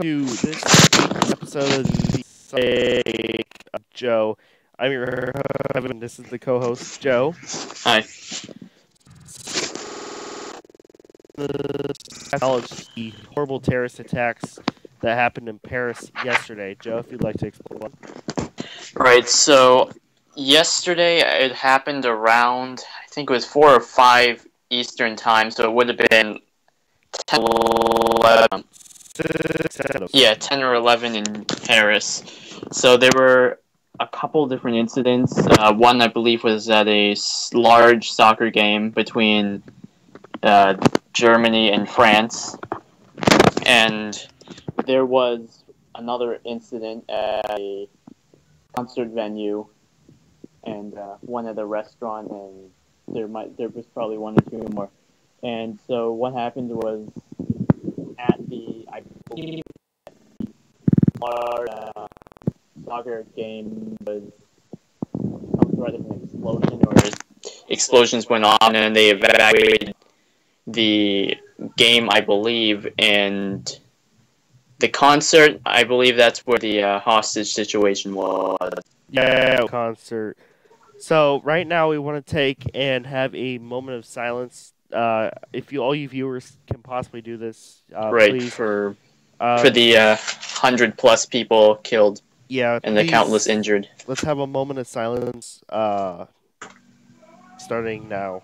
to this episode of the Sunday of Joe. I'm your host, this is the co-host Joe. Hi. Acknowledge the horrible terrorist attacks that happened in Paris yesterday. Joe, if you'd like to explain. Right. So yesterday it happened around I think it was four or five Eastern time, so it would have been 10, 11. Yeah, 10 or 11 in Paris. So there were a couple different incidents. Uh, one, I believe, was at a large soccer game between uh, Germany and France. And there was another incident at a concert venue and uh, one at a restaurant, and there might there was probably one or two more. And so what happened was the I uh, soccer game was some sort of an explosion or explosions went on and they evacuated the game I believe and the concert I believe that's where the uh, hostage situation was. Yeah, concert. So right now we want to take and have a moment of silence. Uh, if you all you viewers can possibly do this, uh, right please. for Uh, for the uh, hundred plus people killed yeah, and the countless injured. Let's have a moment of silence. Uh, starting now.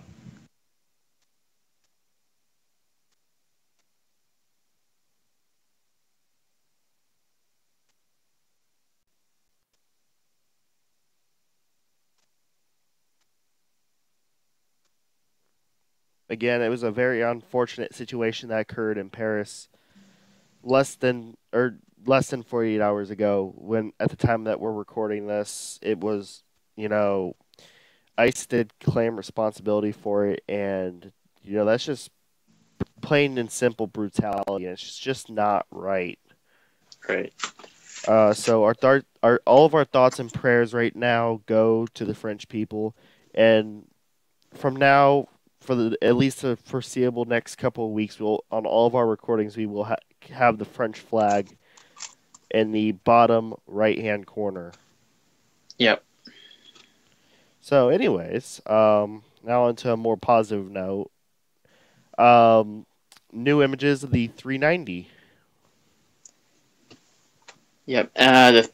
Again, it was a very unfortunate situation that occurred in Paris less than or less than 48 hours ago when at the time that we're recording this it was you know ice did claim responsibility for it and you know that's just plain and simple brutality and it's just not right Right. uh, so our, thar- our all of our thoughts and prayers right now go to the French people, and from now for the at least the foreseeable next couple of weeks, we'll on all of our recordings we will ha- have the French flag in the bottom right hand corner. Yep. So, anyways, um, now onto a more positive note. Um, new images of the 390. Yep. Uh, the.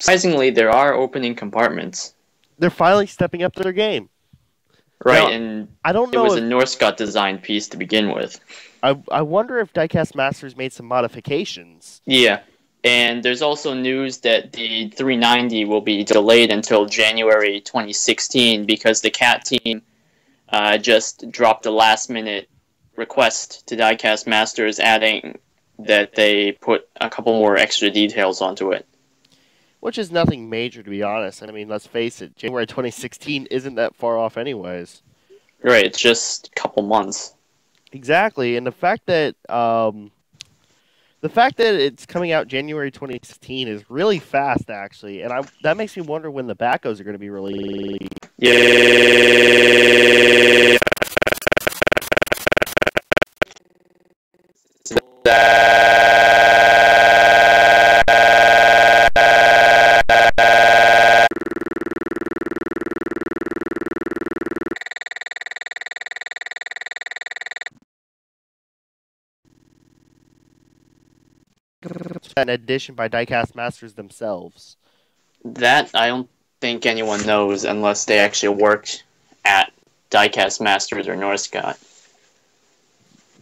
Surprisingly, there are opening compartments. They're finally stepping up their game. Right, Now, and I don't know. it was if a Norscot designed piece to begin with. I I wonder if Diecast Masters made some modifications. Yeah. And there's also news that the 390 will be delayed until January 2016 because the CAT team uh, just dropped a last minute request to Diecast Masters adding that they put a couple more extra details onto it. Which is nothing major, to be honest. And I mean, let's face it, January 2016 isn't that far off, anyways. Right, it's just a couple months. Exactly, and the fact that um, the fact that it's coming out January 2016 is really fast, actually, and I that makes me wonder when the backhoes are going to be released. Yeah. An edition by Diecast Masters themselves. That I don't think anyone knows unless they actually worked at Diecast Masters or Norscot.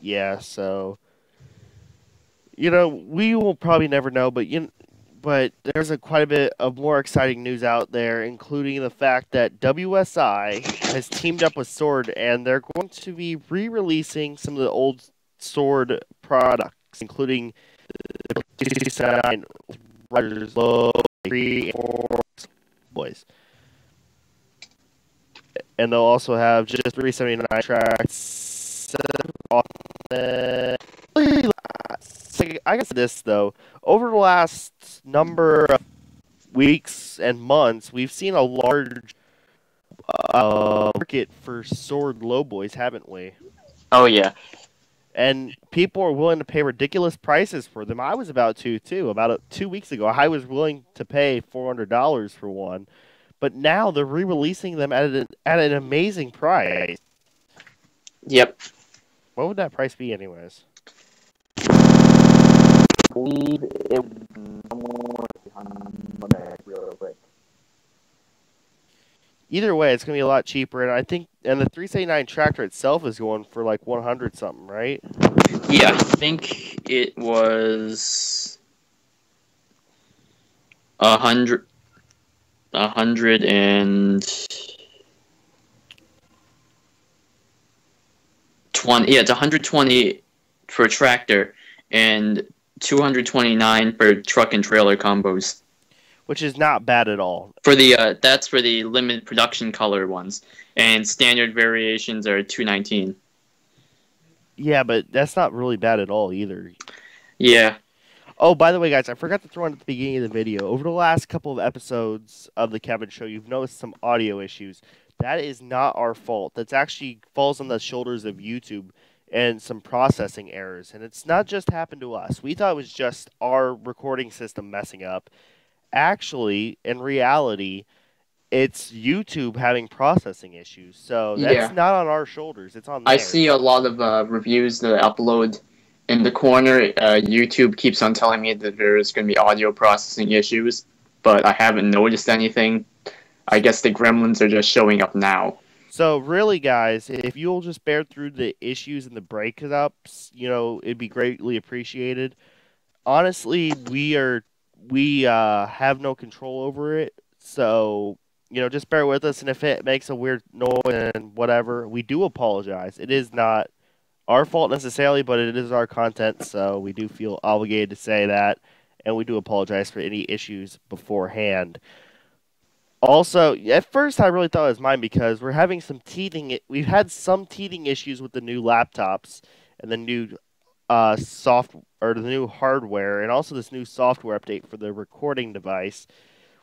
Yeah, so you know we will probably never know, but you but there's a quite a bit of more exciting news out there, including the fact that WSI has teamed up with Sword, and they're going to be re-releasing some of the old Sword products, including the Low, three, four boys. And they'll also have just 379 tracks off the I guess this though, over the last number of weeks and months, we've seen a large uh, market for sword low boys, haven't we? Oh yeah, and people are willing to pay ridiculous prices for them. I was about to too. About a, two weeks ago, I was willing to pay four hundred dollars for one, but now they're re-releasing them at an, at an amazing price. Yep. What would that price be, anyways? believe it more real quick. Either way, it's gonna be a lot cheaper, and I think, and the 379 tractor itself is going for like 100 something, right? Yeah, I think it was a hundred, a hundred and twenty. Yeah, it's 120 for a tractor and 229 for truck and trailer combos. Which is not bad at all. For the uh, that's for the limited production color ones, and standard variations are 219. Yeah, but that's not really bad at all either. Yeah. Oh, by the way, guys, I forgot to throw in at the beginning of the video. Over the last couple of episodes of the Kevin Show, you've noticed some audio issues. That is not our fault. That's actually falls on the shoulders of YouTube and some processing errors. And it's not just happened to us. We thought it was just our recording system messing up. Actually, in reality, it's YouTube having processing issues. So that's Yeah. not on our shoulders. It's on I see a lot of uh, reviews that I upload in the corner. Uh, YouTube keeps on telling me that there's going to be audio processing issues, but I haven't noticed anything. I guess the gremlins are just showing up now. So really, guys, if you'll just bear through the issues and the breakups, you know, it'd be greatly appreciated. Honestly, we are we uh, have no control over it, so you know, just bear with us. And if it makes a weird noise and whatever, we do apologize. It is not our fault necessarily, but it is our content, so we do feel obligated to say that, and we do apologize for any issues beforehand. Also, at first I really thought it was mine because we're having some teething. We've had some teething issues with the new laptops and the new uh, soft or the new hardware, and also this new software update for the recording device.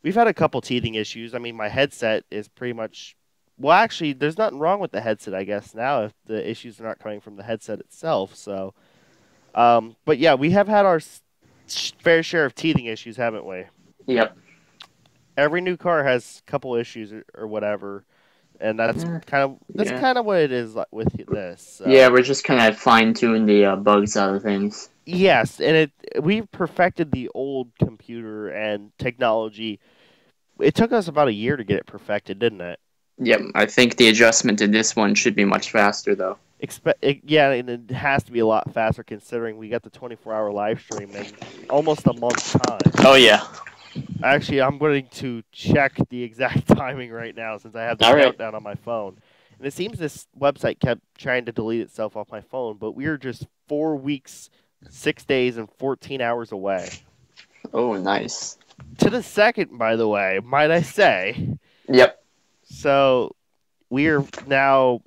We've had a couple teething issues. I mean, my headset is pretty much well. Actually, there's nothing wrong with the headset, I guess now if the issues are not coming from the headset itself. So, um, but yeah, we have had our fair share of teething issues, haven't we? Yep. every new car has a couple issues or, or whatever, and that's Yeah. kind of that's Yeah. kind of what it is like with this. so. Yeah, we're just kind of fine tuning the uh, bugs out of things. Yes, and it we've perfected the old computer and technology. It took us about a year to get it perfected, didn't it? Yep, I think the adjustment to this one should be much faster though. Expect it, yeah, and it has to be a lot faster considering we got the 24-hour live stream in almost a month's time. Oh yeah. Actually, I'm going to check the exact timing right now since I have the All right. countdown on my phone. And it seems this website kept trying to delete itself off my phone, but we are just four weeks, six days, and 14 hours away. Oh, nice. To the second, by the way, might I say. Yep. So we are now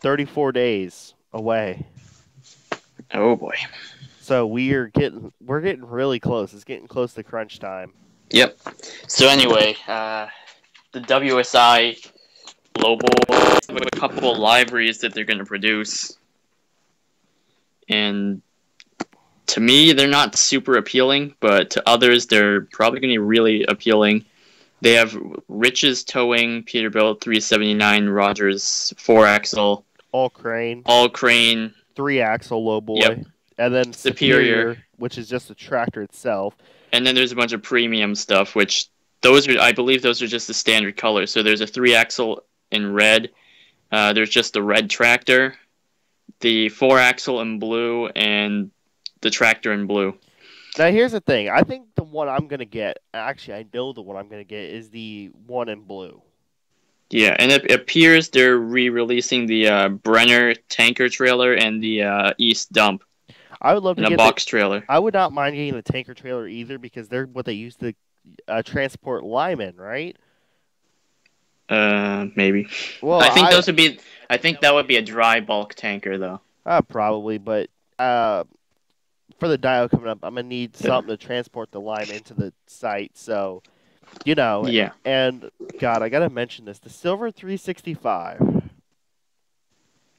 34 days away. Oh boy. So we are getting we're getting really close. It's getting close to crunch time. Yep. So anyway, uh, the WSI global have a couple of liveries that they're going to produce, and to me, they're not super appealing, but to others, they're probably going to be really appealing. They have Rich's towing, Peterbilt 379, Rogers four axle, All crane, all crane, three axle low boy, Yep. And then Superior. Superior, which is just the tractor itself. and then there's a bunch of premium stuff, which those are I believe those are just the standard colors. So there's a three axle in red. Uh, there's just the red tractor, the four axle in blue, and the tractor in blue. Now here's the thing. I think the one I'm gonna get, actually, I know the one I'm gonna get is the one in blue. Yeah, and it appears they're re-releasing the uh, Brenner tanker trailer and the uh, East dump I would love to in a get. box trailer. I would not mind getting the tanker trailer either because they're what they use to uh, transport linemen, right? Uh, maybe. Well, I think those would be. I think that would be a dry bulk tanker though. Uh, probably, but uh, for the dial coming up, I'm gonna need something to transport the lime into the site. So, you know, Yeah. and God, I gotta mention this: the Silver 365.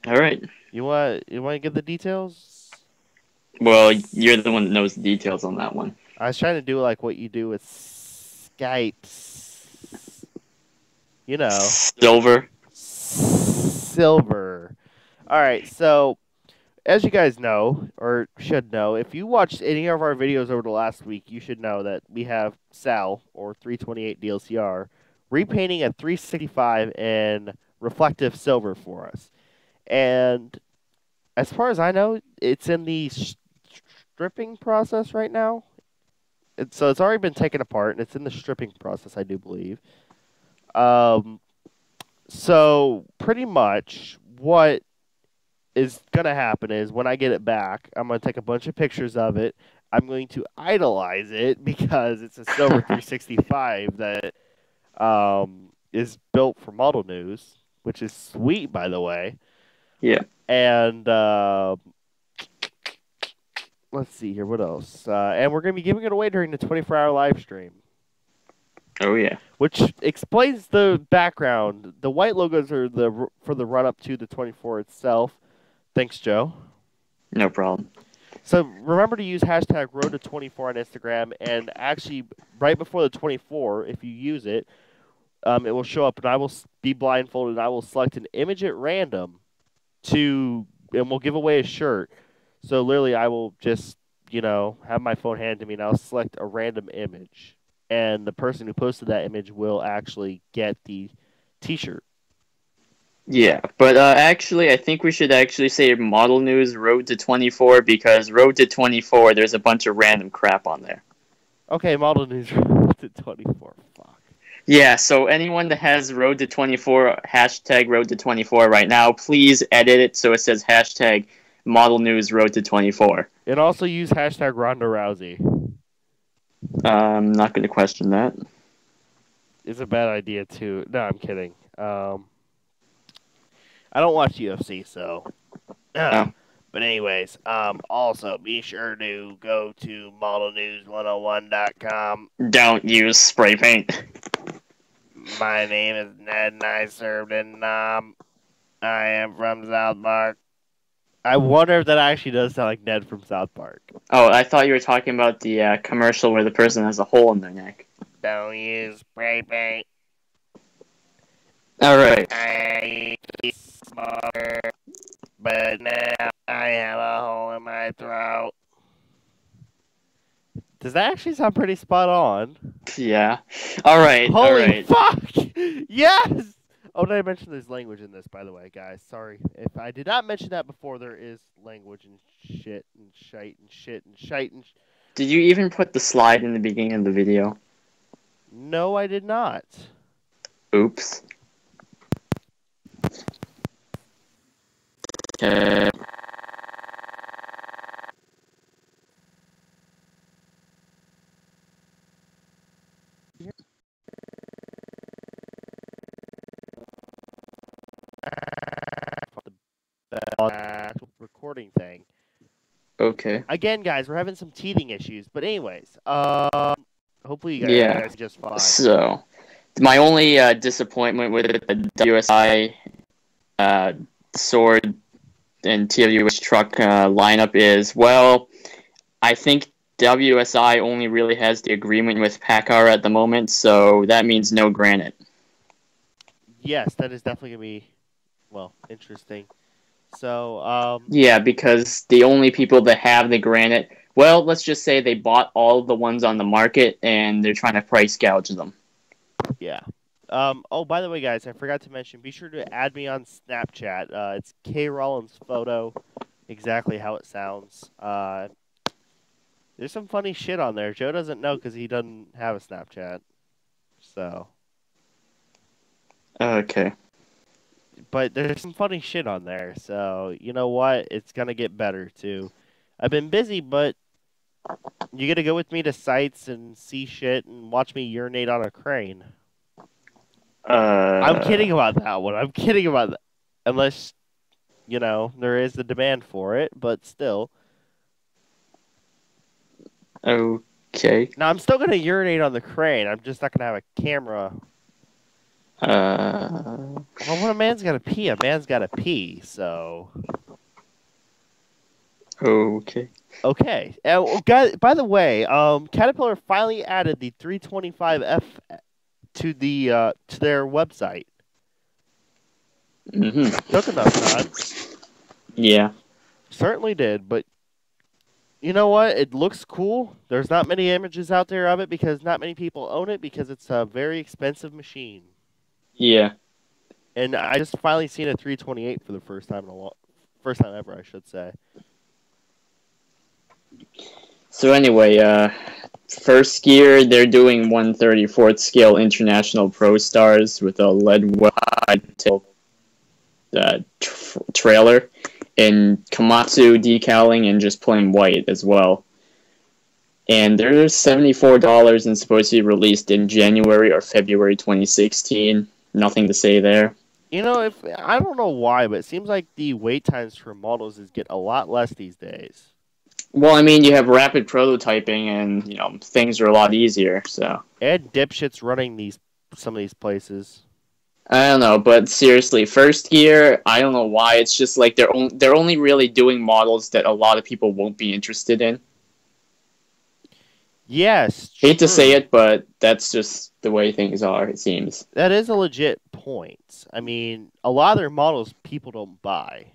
All right. You want you want to give the details? Well, you're the one that knows the details on that one. I was trying to do like what you do with Skype. You know, Silver. silver. All right, so as you guys know or should know, if you watched any of our videos over the last week, you should know that we have Sal or 328 DLCR repainting a 365 in reflective silver for us. And as far as I know, it's in the stripping process right now. It's, so it's already been taken apart and it's in the stripping process, I do believe. Um, so pretty much what is gonna happen is when I get it back, I'm gonna take a bunch of pictures of it. I'm going to idolize it because it's a silver 365 that um, is built for Model News, which is sweet, by the way. Yeah. And uh, let's see here, what else? Uh, and we're gonna be giving it away during the 24-hour live stream Oh yeah. which explains the background. The white logos are the for the run up to the 24 itself. Thanks, Joe. No problem. So remember to use hashtag Road to 24 on Instagram, and actually, right before the 24, if you use it, um, it will show up, and I will be blindfolded. And I will select an image at random to, and we'll give away a shirt. So literally, I will just, you know, have my phone handed to me, and I'll select a random image, and the person who posted that image will actually get the T-shirt. Yeah, but uh, actually, I think we should actually say Model News Road to 24 because Road to 24, there's a bunch of random crap on there. Okay, model news road to 24. Fuck. Yeah, so anyone that has Road to 24, hashtag Road to 24 right now, please edit it so it says hashtag Model News Road to 24. And also use hashtag Ronda Rousey. I'm not going to question that. It's a bad idea too. No, I'm kidding. Um, I don't watch UFC, so. Oh. But anyways, um, also be sure to go to modelnews101.com. Don't use spray paint. My name is Ned, and I served in Nam. I am from South Park. I wonder if that actually does sound like Ned from South Park. Oh, I thought you were talking about the uh, commercial where the person has a hole in their neck. Don't use spray paint. All right. I used to be smaller, but now I have a hole in my throat. Does that actually sound pretty spot on? Yeah. All right. Holy right. fuck! Yes! Oh, did I mention there's language in this, by the way, guys? Sorry. If I did not mention that before, there is language and shit and shite and shit and shite and. Sh- Did you even put the slide in the beginning of the video? no, I did not. Oops. Okay. The actual recording thing. Okay. Again, guys, we're having some teething issues, but anyways, um, hopefully you guys, Yeah. you guys just fine. So, my only uh, disappointment with the WSI uh, sword and TWS truck uh, lineup is well, I think WSI only really has the agreement with Paccar at the moment, so that means no granite. Yes, that is definitely gonna be, well, interesting. So, um, Yeah, because the only people that have the granite, well, let's just say they bought all the ones on the market and they're trying to price gouge them. yeah. Um, oh, by the way, guys, I forgot to mention. Be sure to add me on Snapchat. Uh, it's K Rollins photo, exactly how it sounds. Uh, there's some funny shit on there. Joe doesn't know because he doesn't have a Snapchat. So, Okay. But there's some funny shit on there. So you know what? It's gonna get better too. I've been busy, but you get to go with me to sites and see shit and watch me urinate on a crane. Uh, I'm kidding about that one. I'm kidding about that. Unless, you know, there is the demand for it, but still. Okay. Now I'm still gonna urinate on the crane. I'm just not gonna have a camera. Uh, Well, when a man's gotta pee, a man's gotta pee. So okay. okay. Uh, well, by the way, um, Caterpillar finally added the 325F to the uh, to their website. Mm-hmm. Took enough time. Yeah. Certainly did, but you know what? It looks cool. There's not many images out there of it because not many people own it because it's a very expensive machine. Yeah. And I just finally seen a 328 for the first time in a long, first time ever, I should say. So anyway, uh, first gear they're doing 134th scale International Pro Stars with a lead wide tail uh, tr- trailer and Komatsu decaling and just plain white as well. And they're $74 and supposed to be released in January or February 2016. Nothing to say there. You know, if I don't know why, but it seems like the wait times for models is get a lot less these days. Well, I mean, you have rapid prototyping and, you know, things are a lot easier, so. And dipshits running these some of these places. I don't know, but seriously, first gear, I don't know why. It's just like they're on- they're only really doing models that a lot of people won't be interested in. Yes. Hate to say it, but that's just the way things are. It seems. That is a legit point. I mean, a lot of their models people don't buy.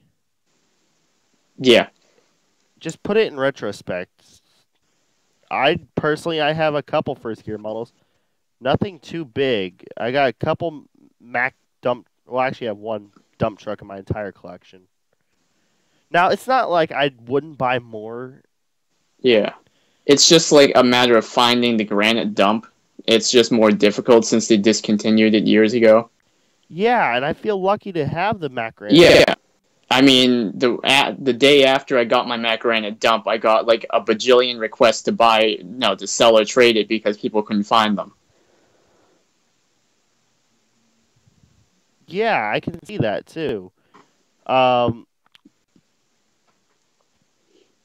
Yeah, Just put it in retrospect. I personally, I have a couple first gear models. Nothing too big. I got a couple Mack dump. Well, I actually have one dump truck in my entire collection. Now, it's not like I wouldn't buy more. yeah. It's just like a matter of finding the granite dump. It's just more difficult since they discontinued it years ago. Yeah, and I feel lucky to have the Mack Granite. Yeah. I mean, the at, the day after I got my Mack Granite dump, I got like a bajillion requests to buy, no, to sell or trade it because people couldn't find them. Yeah, I can see that too. Um,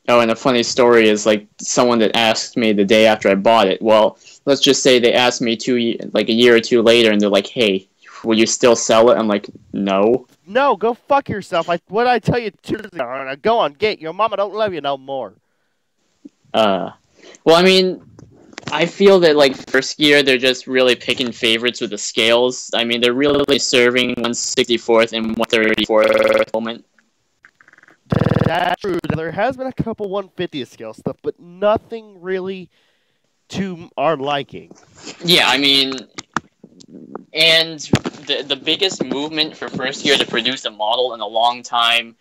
Oh, and a funny story is like someone that asked me the day after I bought it. Well, let's just say they asked me two, like a year or two later, and they're like, "Hey, will you still sell it?" I'm like, "No." no, go fuck yourself. I what did I tell you two days ago? Go on, get your mama don't love you no more. Uh, well, I mean, I feel that like first gear they're just really picking favorites with the scales. I mean, they're really serving 164th and 134th moment. That's true. There has been a couple 150 scale stuff, but nothing really to our liking. Yeah, I mean, and the the biggest movement for first gear to produce a model in a long time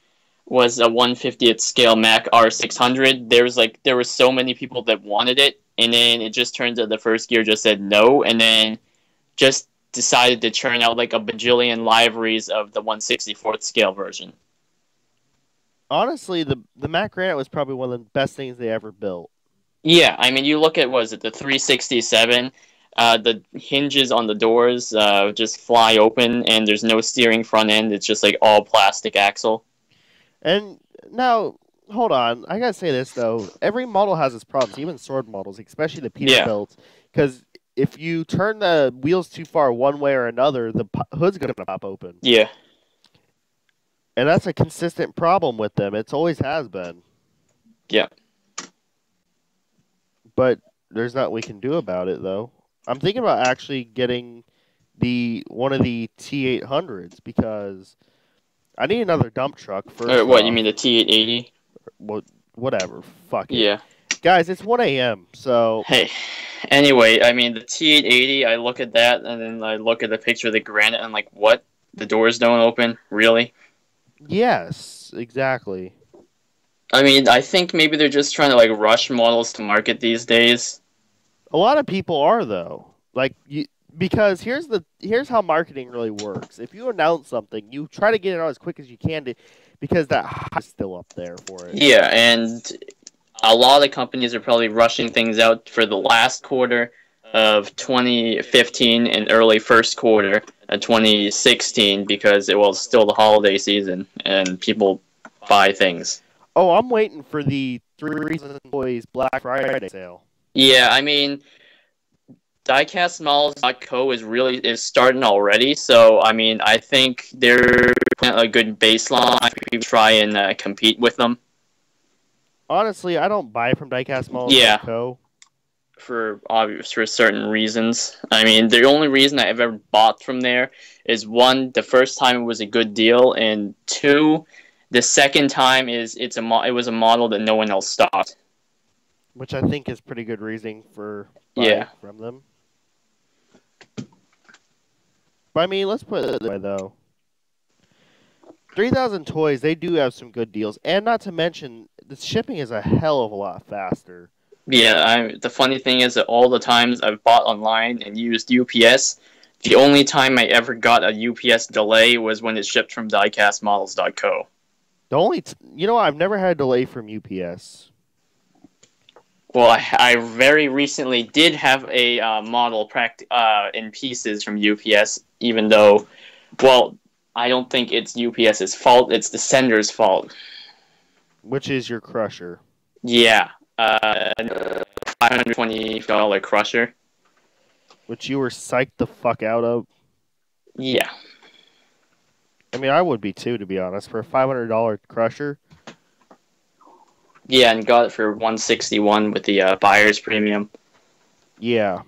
was a 150th scale Mack R600. There was like there were so many people that wanted it, and then it just turned out the first gear just said no, and then just decided to churn out like a bajillion liveries of the 164th scale version. Honestly, the the Mack Granite was probably one of the best things they ever built. Yeah, I mean, you look at was it the 367? Uh, the hinges on the doors uh, just fly open, and there's no steering front end. It's just like all plastic axle. And now, hold on, I gotta say this though. Every model has its problems, even sword models, especially the Peterbilt, because if you turn the wheels too far one way or another, the hood's gonna pop open, Yeah, and that's a consistent problem with them. It's always has been. Yeah. But there's not we can do about it though. I'm thinking about actually getting the one of the T800s because I need another dump truck for or what you mean the T880? What, whatever. Fuck it. Yeah. Guys, it's 1 a.m. So Hey, anyway, I mean the T880. I look at that, and then I look at the picture of the granite, and I'm like, what? The doors don't open? Really? Yes, exactly. I mean, I think maybe they're just trying to like rush models to market these days. A lot of people are though. Like you because here's the here's how marketing really works. If you announce something, you try to get it out as quick as you can to because that hype is still up there for it. Yeah, and a lot of companies are probably rushing things out for the last quarter of 2015 and early first quarter 2016 because it was still the holiday season and people buy things. Oh, I'm waiting for the Three Thousand Toys Black Friday sale. Yeah, I mean, diecastmodels.co is really is starting already. So I mean, I think they're a good baseline. If try and uh, compete with them. Honestly, I don't buy from Diecast Models. Yeah. For obvious for certain reasons. I mean, the only reason I've ever bought from there is one, the first time it was a good deal, and two, the second time is it's a mo- it was a model that no one else stocked. which I think is pretty good reasoning for buying Yeah. from them. But I mean, let's put it this way though. Three thousand toys, they do have some good deals, and not to mention the shipping is a hell of a lot faster. Yeah, I, the funny thing is that all the times I've bought online and used UPS, the only time I ever got a UPS delay was when it shipped from diecastmodels.co. The only, t- you know, I've never had a delay from UPS. Well, I, I very recently did have a uh, model pract- uh, in pieces from UPS, even though, well, I don't think it's UPS's fault. It's the sender's fault. Which is your crusher? Yeah, uh, five hundred twenty dollar crusher. Which you were psyched the fuck out of. Yeah, I mean, I would be too, to be honest. For a five hundred dollar crusher, yeah, and got it for one sixty one with the uh, buyer's premium. yeah.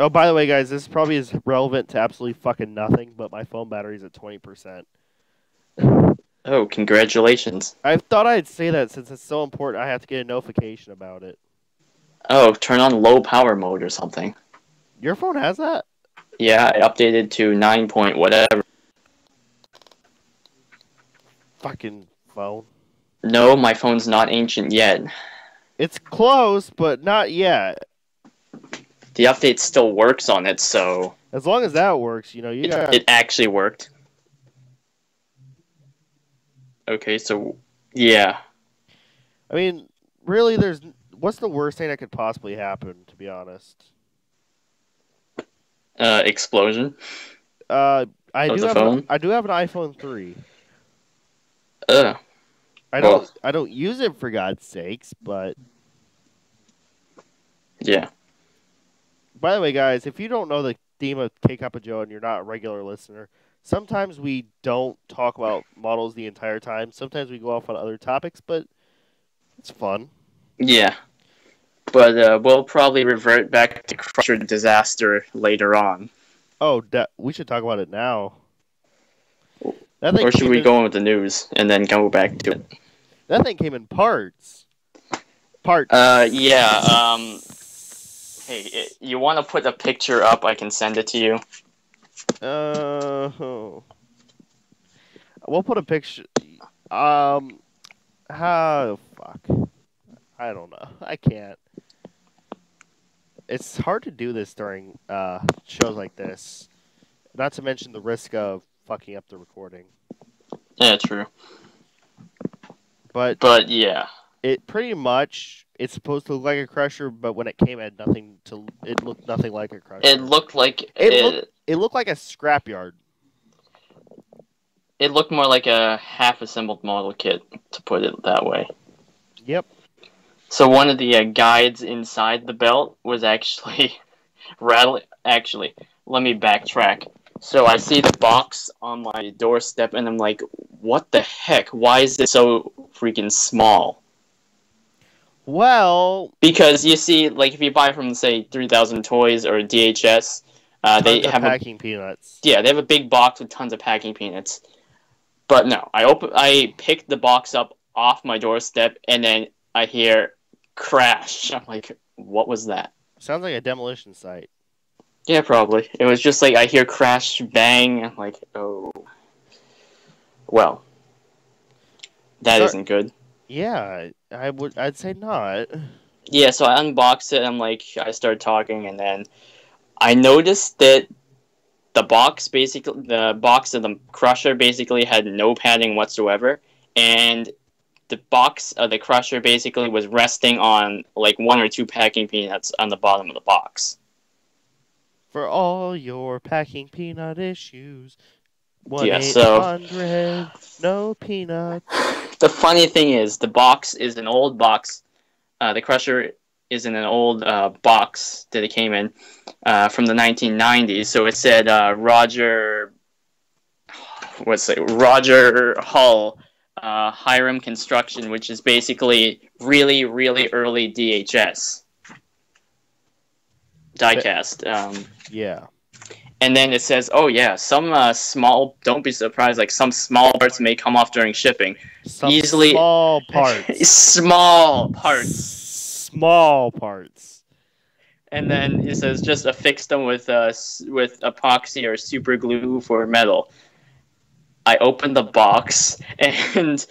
Oh, by the way, guys, this probably is relevant to absolutely fucking nothing, but my phone battery's at twenty percent. Oh, congratulations! I thought I'd say that since it's so important, I have to get a notification about it. Oh, turn on low power mode or something. Your phone has that? Yeah, I updated to nine point whatever. Fucking phone. No, my phone's not ancient yet. It's close, but not yet. The update still works on it, so As long as that works, you know, you it, got. it actually worked. Okay, so yeah, I mean, really, there's. What's the worst thing that could possibly happen? To be honest, uh, explosion. uh, I do have. phone? An, I do have an iPhone three. Ugh. I don't. Well- I don't use it for God's sakes, but Yeah. By the way, guys, if you don't know the theme of K Cup of Joe and you're not a regular listener, sometimes we don't talk about models the entire time. Sometimes we go off on other topics, but it's fun. Yeah. But uh, we'll probably revert back to Crusher Disaster later on. Oh, we should talk about it now. That thing Or should we in- go on with the news and then go back to it? That thing came in parts. Parts. Uh, yeah. Um, hey, you want to put a picture up? I can send it to you. Uh, oh. we'll put a picture. Um, how fuck? I don't know. I can't. It's hard to do this during uh shows like this. Not to mention the risk of fucking up the recording. Yeah, true. But But yeah, it pretty much it's supposed to look like a crusher, but when it came, it had nothing to. It looked nothing like a crusher. it looked like it. It looked- it looked like a scrapyard. it looked more like a half-assembled model kit, to put it that way. Yep. So one of the uh, guides inside the belt was actually rattling. Actually, let me backtrack. So I see the box on my doorstep, and I'm like, "What the heck? Why is it so freaking small?" Well, Because you see, like if you buy from say 3000 Toys or DHS, uh, they have a packing peanuts. yeah, they have a big box with tons of packing peanuts. But no, I open, I picked the box up off my doorstep, and then I hear crash. I'm like, what was that? Sounds like a demolition site. Yeah, probably. It was just like I hear crash, bang. I'm like, oh, well, that So- not good. Yeah, I would. I'd say not. Yeah, so I unboxed it. I'm like, I started talking, and then I noticed that the box, basically, the box of the crusher, basically had no padding whatsoever, and the box of the crusher basically was resting on like one or two packing peanuts on the bottom of the box. For all your packing peanut issues, one Yeah, so- hundred no peanuts. The funny thing is, the box is an old box. Uh, the crusher is in an old uh, box that it came in uh, from the 1990s. So it said uh, Roger, what's it? Roger Hull, uh, Hiram Construction, which is basically really, really early DHS diecast. Um, Yeah. And then it says, "Oh yeah, some uh, small. Don't be surprised. Like some small parts may come off during shipping. Some Easily- small parts. small parts." Small parts. And then it says, "Just affix them with uh, with epoxy or super glue for metal." I opened the box, and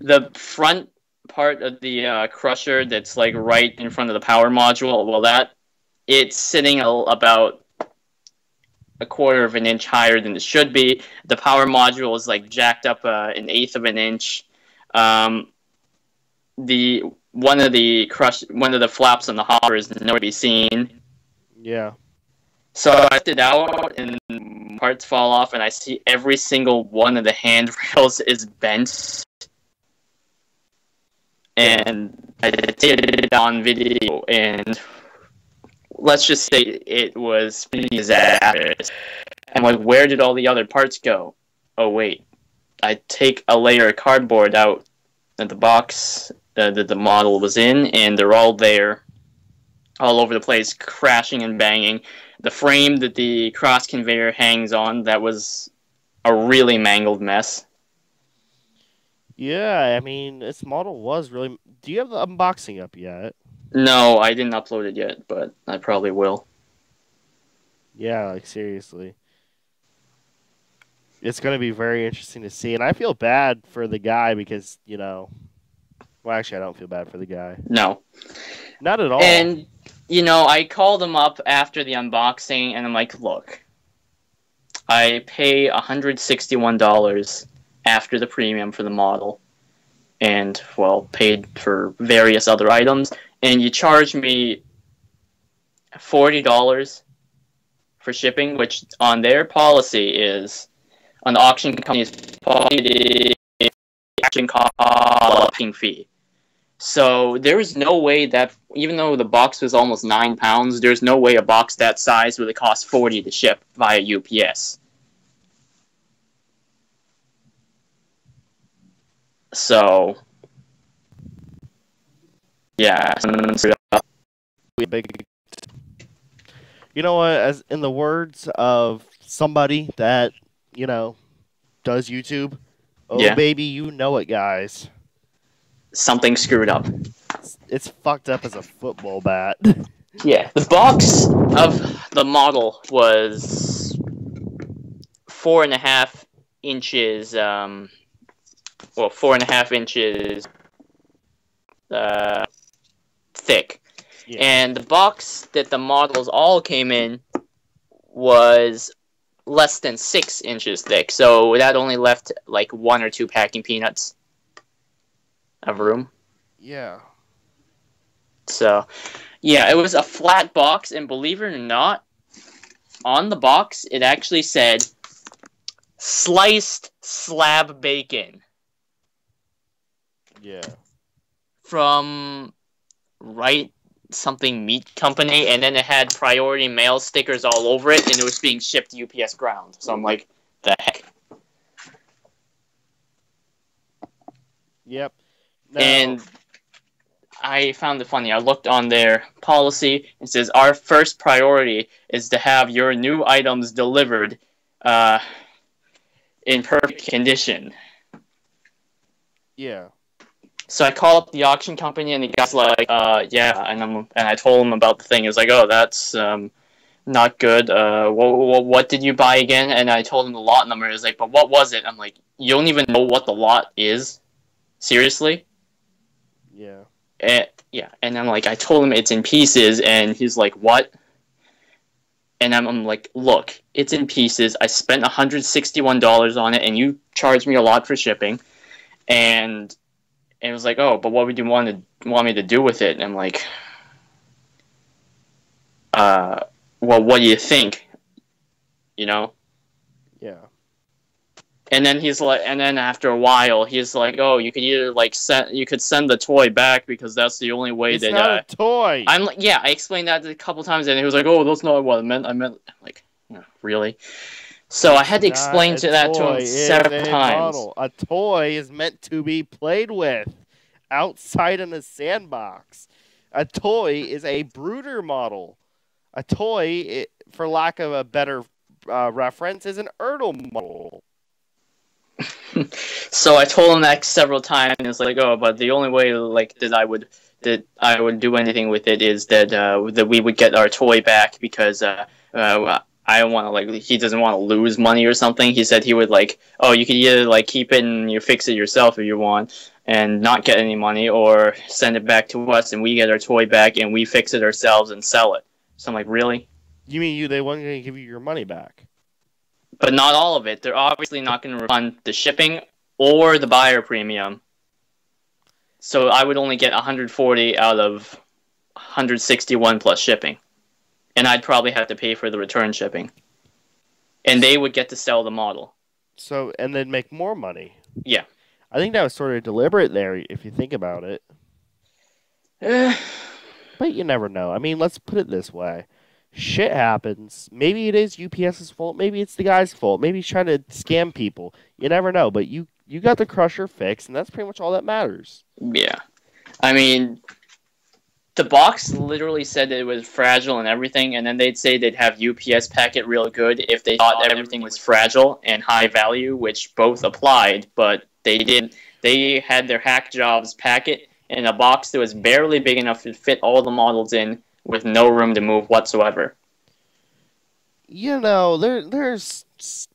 the front part of the uh, crusher that's like right in front of the power module. Well, that it's sitting a, about a quarter of an inch higher than it should be. The power module is like jacked up uh, an eighth of an inch. Um, the one of the crush one of the flaps on the hopper is nowhere to be seen. Yeah. So I it out and parts fall off, and I see every single one of the handrails is bent. And I did it on video, and let's just say it was disastrous. I'm like, where did all the other parts go? Oh wait, I take a layer of cardboard out of the box uh, that the model was in, and they're all there, all over the place, crashing and banging the frame that the cross conveyor hangs on that was a really mangled mess Yeah, I mean, this model was really. Do you have the unboxing up yet? No i didn't upload it yet but i probably will Yeah, like seriously. It's going to be very interesting to see. And I feel bad for the guy because, you know. Well, actually, I don't feel bad for the guy. no Not at all. and you know i called him up after the unboxing and i'm like look i pay $161 after the premium for the model and well paid for various other items and you charge me $40 for shipping which on their policy is on the auction company's policy auction fee so there is no way that even though the box was almost nine pounds, there's no way a box that size would have cost forty to ship via UPS. So yeah, big. You know what? As in the words of somebody that you know does YouTube, oh Yeah. baby, you know it, guys. something screwed up. It's, it's fucked up as a football bat. Yeah, the box of the model was four and a half inches. Um, well, four and a half inches uh, thick, Yeah. and the box that the models all came in was less than six inches thick. So that only left like one or two packing peanuts of room. yeah. So, yeah, it was a flat box, and believe it or not, on the box it actually said sliced slab bacon Yeah. from right something meat company, and then it had priority mail stickers all over it, and it was being shipped UPS ground. So I'm like, the heck. Yep. No, And I found it funny. I looked on their policy. It says our first priority is to have your new items delivered uh, in perfect condition. yeah. So I call up the auction company, and the guy's like, uh, "Yeah," and I'm and I told him about the thing. He's like, "Oh, that's um, not good. Uh, what, what did you buy again?" And I told him the lot number. He's like, "But what was it?" I'm like, "You don't even know what the lot is? Seriously?" Yeah. And, yeah, and I'm like, I told him it's in pieces, and he's like, what? And I'm, I'm like, look, it's in pieces. I spent $161 on it, and you charged me a lot for shipping. And, and it was like, oh, but what would you want to want me to do with it? And I'm like, uh, well, what do you think? You know? Yeah. And then he's like, and then after a while, he's like, "Oh, you could either like send, you could send the toy back because that's the only way It's that." not Uh, a toy. I'm like, yeah, I explained that a couple times, and he was like, "Oh, that's not what I meant. I meant like, yeah, really." So I had to explain to that to him several a times. model. A toy is meant to be played with outside in a sandbox. A toy is a Bruder model. A toy, i for lack of a better uh, reference, is an Ertl model. So I told him that several times. It's like, oh, but the only way like that I would that I would do anything with it is that uh, that we would get our toy back because uh, uh, I don't want to like he doesn't want to lose money or something. He said he would like, oh, you could either like keep it and you fix it yourself if you want and not get any money, or send it back to us and we get our toy back and we fix it ourselves and sell it. So I'm like, really? You mean you? They weren't going to give you your money back? but not all of it. They're obviously not going to refund the shipping or the buyer premium. So I would only get 140 out of 161 plus shipping. And I'd probably have to pay for the return shipping. And they would get to sell the model. So and then make more money. Yeah. I think that was sort of deliberate there, if you think about it. But you never know. I mean, let's put it this way. Shit happens. Maybe it is UPS's fault. Maybe it's the guy's fault. Maybe he's trying to scam people. You never know. But you you got the crusher fixed, and that's pretty much all that matters. yeah. I mean, the box literally said that it was fragile and everything, and then they'd say they'd have UPS pack it real good if they thought everything was fragile and high value, which both applied, but they didn't. They had their hack jobs pack it in a box that was barely big enough to fit all the models in with no room to move whatsoever. You know, there there's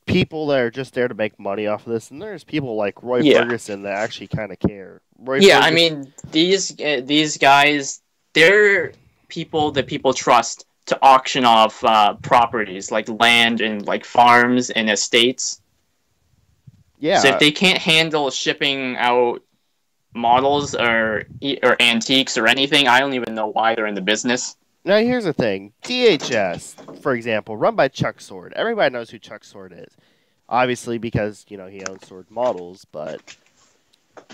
people that are just there to make money off of this, and there's people like Roy Yeah. Ferguson that actually kind of care. Roy yeah, I mean these uh, these guys, they're people that people trust to auction off uh, properties like land and like farms and estates. yeah, So if they can't handle shipping out models or or antiques or anything, I don't even know why they're in the business. Now here's the thing: DHS, for example, run by Chuck Sword. Everybody knows who Chuck Sword is, obviously because you know he owns Sword models. But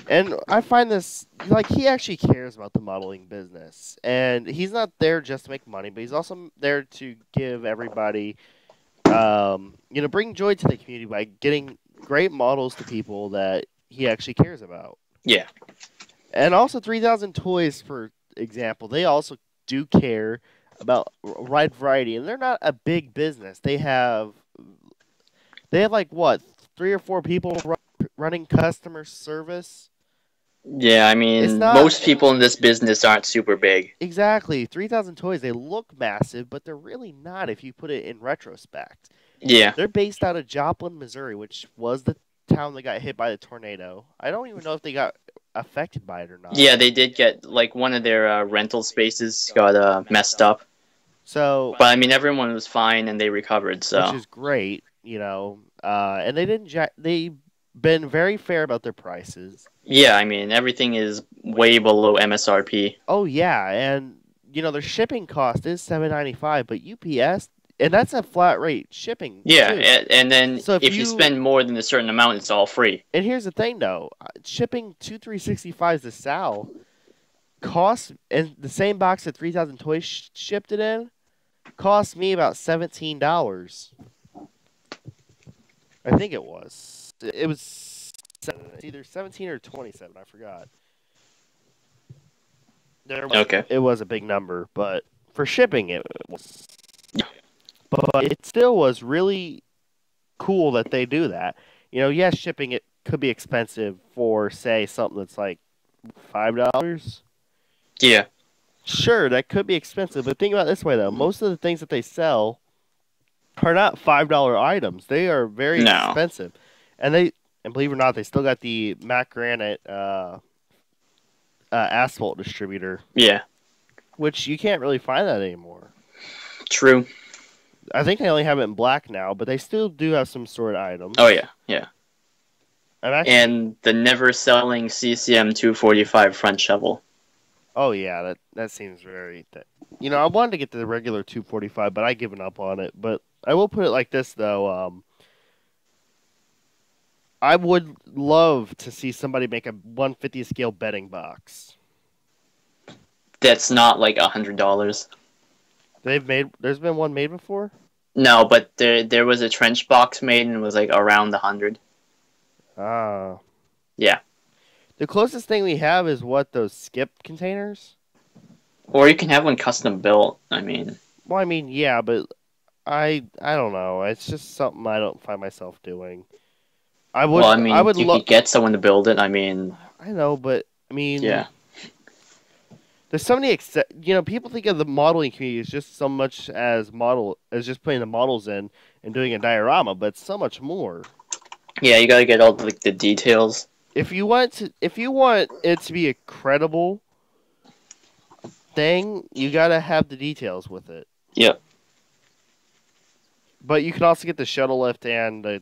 and I find this like he actually cares about the modeling business, and he's not there just to make money, but he's also there to give everybody, um, you know, bring joy to the community by getting great models to people that he actually cares about. Yeah. And also 3000 Toys, for example, they also do care about wide variety, and they're not a big business. They have, they have like what three or four people running customer service. Yeah, I mean, not- most people in this business aren't super big. Exactly, 3000 Toys. They look massive, but they're really not if you put it in retrospect. Yeah. They're based out of Joplin, Missouri, which was the town that got hit by the tornado. I don't even know if they got affected by it or not. Yeah, they did get like one of their uh, rental spaces got uh, messed up, So but I mean everyone was fine and they recovered. So which is great, you know. Uh, and they didn't. Ja- they been very fair about their prices. yeah, I mean everything is way below MSRP. Oh yeah, and you know their shipping cost is seven ninety five, but UPS and that's a flat rate shipping. Yeah, and, and then So if if, you, you- spend more than a certain amount, it's all free. And here's the thing, though, uh, shipping two three sixty fives to Sal costs and the same box that three thousand toys sh- shipped it in cost me about seventeen dollars. I think it was. It was either seventeen or twenty seven. I forgot. There was, Okay. it was a big number, but for shipping it was. Yeah. But it still was really cool that they do that. You know, yes, shipping it could be expensive for say something that's like five dollars. Yeah, Sure, that could be expensive, but think about it this way though: most of the things that they sell are not five dollar items. They are very No. expensive, and they and believe it or not, they still got the Mack Granite uh, uh, asphalt distributor, yeah, which you can't really find that anymore. true. I think they only have it in black now, but they still do have some sort of items. Oh yeah, yeah. I'm actually, And the never selling CCM 245 front shovel. oh yeah, that that seems very. That, you know, I wanted to get the regular 245, but I given up on it. But I will put it like this though. Um, I would love to see somebody make a 150 scale betting box. That's not like a hundred dollars. They've made. There's been one made before. No, but there there was a trench box made and it was like around a hundred. Ah. Yeah. The closest thing we have is what those skip containers. Or you can have one custom built. I mean, Well, I mean, yeah, but I I don't know. It's just something I don't find myself doing. I would. well, I mean, I would you love. could get someone to build it. I mean, I know, but I mean, yeah, There's so many. Ex- you know, people think of the modeling community as just so much as model as just putting the models in and doing a diorama, but it's so much more. yeah. You gotta get all like the details. if you want to if you want it to be a credible thing, you gotta have the details with it. Yep. But you can also get the shuttle lift and the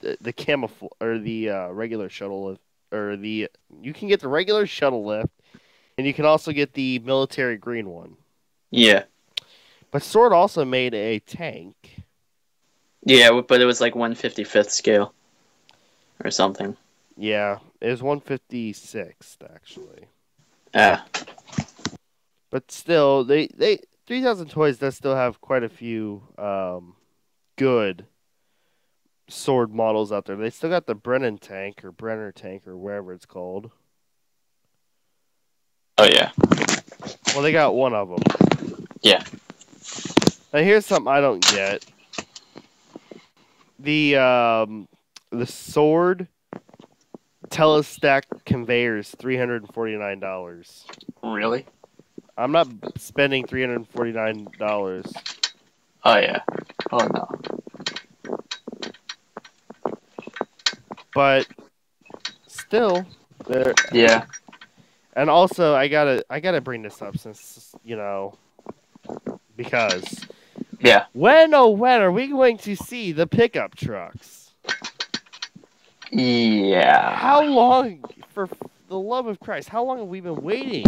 the, the camouflage or the uh, regular shuttle lift or the you can get the regular shuttle lift and you can also get the military green one. Yeah, But Sword also made a tank. yeah, but it was like one fifty fifth scale, or something. Yeah, it was 156th actually. Ah, but still, they they three thousand toys does still have quite a few um, good sword models out there. They still got the Brennan tank or Brenner tank or wherever it's called. oh yeah, Well, they got one of them. Yeah. Now here's something I don't get. The um, the sword telestack conveyors three hundred and forty nine dollars. really? I'm not spending three hundred and forty nine dollars. Oh yeah. Oh no. But still there Yeah. and also i gotta i gotta bring this up since you know because Yeah. when oh when are we going to see the pickup trucks Yeah. how long for the love of christ how long have we been waiting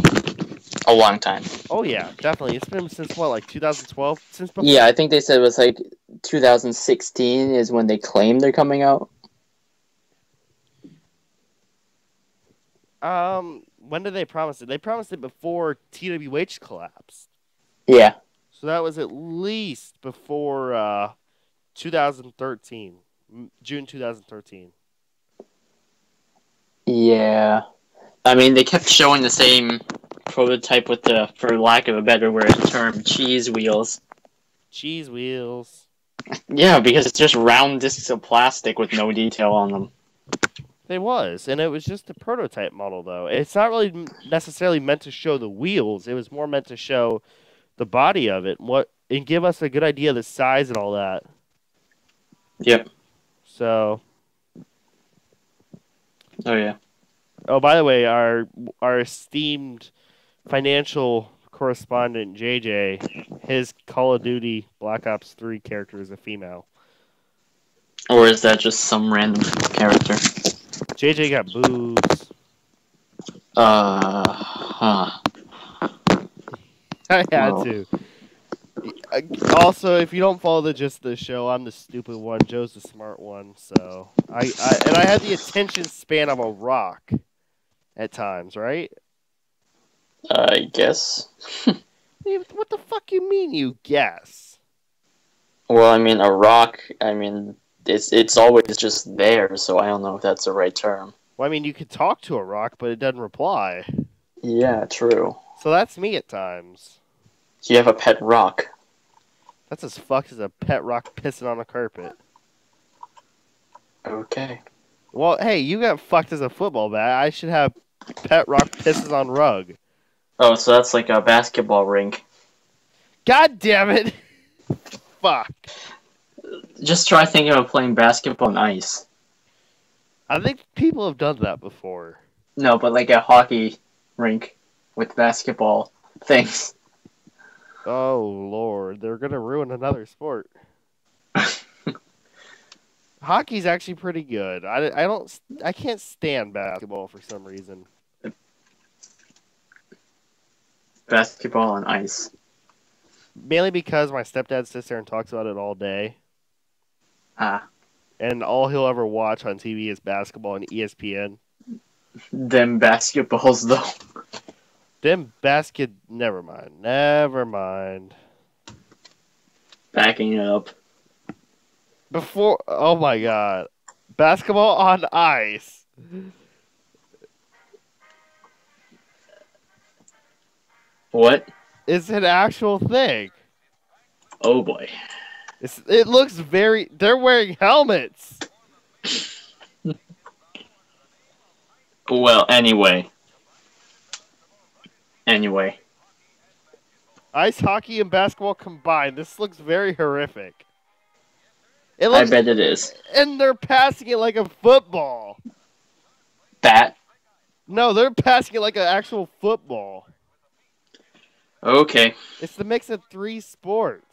A long time. oh yeah definitely it's been since what like 2012 since before Yeah, I think they said it was like 2016 is when they claim they're coming out. Um when did they promise it they promised it before twh collapsed Yeah. So that was at least before uh, 2013, June 2013. Yeah. I mean, they kept showing the same prototype with the, for lack of a better word, term, cheese wheels. Cheese wheels. Yeah, because it's just round discs of plastic with no detail on them. They was, and it was just a prototype model though. It's not really necessarily meant to show the wheels. It was more meant to show the body of it, what and give us a good idea of the size and all that. Yep. So, Oh yeah. oh by the way, our our esteemed financial correspondent JJ, his Call of Duty Black Ops 3 character is a female. Or is that just some random character? JJ got boobs. Uh, huh. I had Well. to. Also, if you don't follow the gist of the show, I'm the stupid one. Joe's the smart one. So I, I and I had the attention span of a rock at times, right? I guess. What the fuck you mean? You guess? Well, I mean, a rock. I mean, it's it's always just there, so I don't know if that's the right term. Well, I mean, you could talk to a rock, but it doesn't reply. Yeah, true. So that's me at times. You have a pet rock. That's as fucked as a pet rock pissing on a carpet. Okay. Well, hey, you got fucked as a football bat. I should have pet rock pisses on rug. Oh, so that's like a basketball rink. God damn it! Fuck. Just try thinking of playing basketball on ice. I think people have done that before. No, but like a hockey rink with basketball things. Oh lord, they're gonna ruin another sport. Hockey's actually pretty good. I, I don't I can't stand basketball for some reason. Basketball on ice. Mainly because my stepdad sits there and talks about it all day, Ah. and all he'll ever watch on TV is basketball and ESPN. Them basketballs though. Them basket. Never mind. Never mind. Backing up. Before. Oh my god. Basketball on ice. What? is an actual thing. Oh boy. It's, it looks very. They're wearing helmets. Well, anyway. Anyway. Ice hockey and basketball combined. This looks very horrific. It I bet it is. and they're passing it like a football. Bat. No, they're passing it like an actual football. Okay. It's the mix of three sports.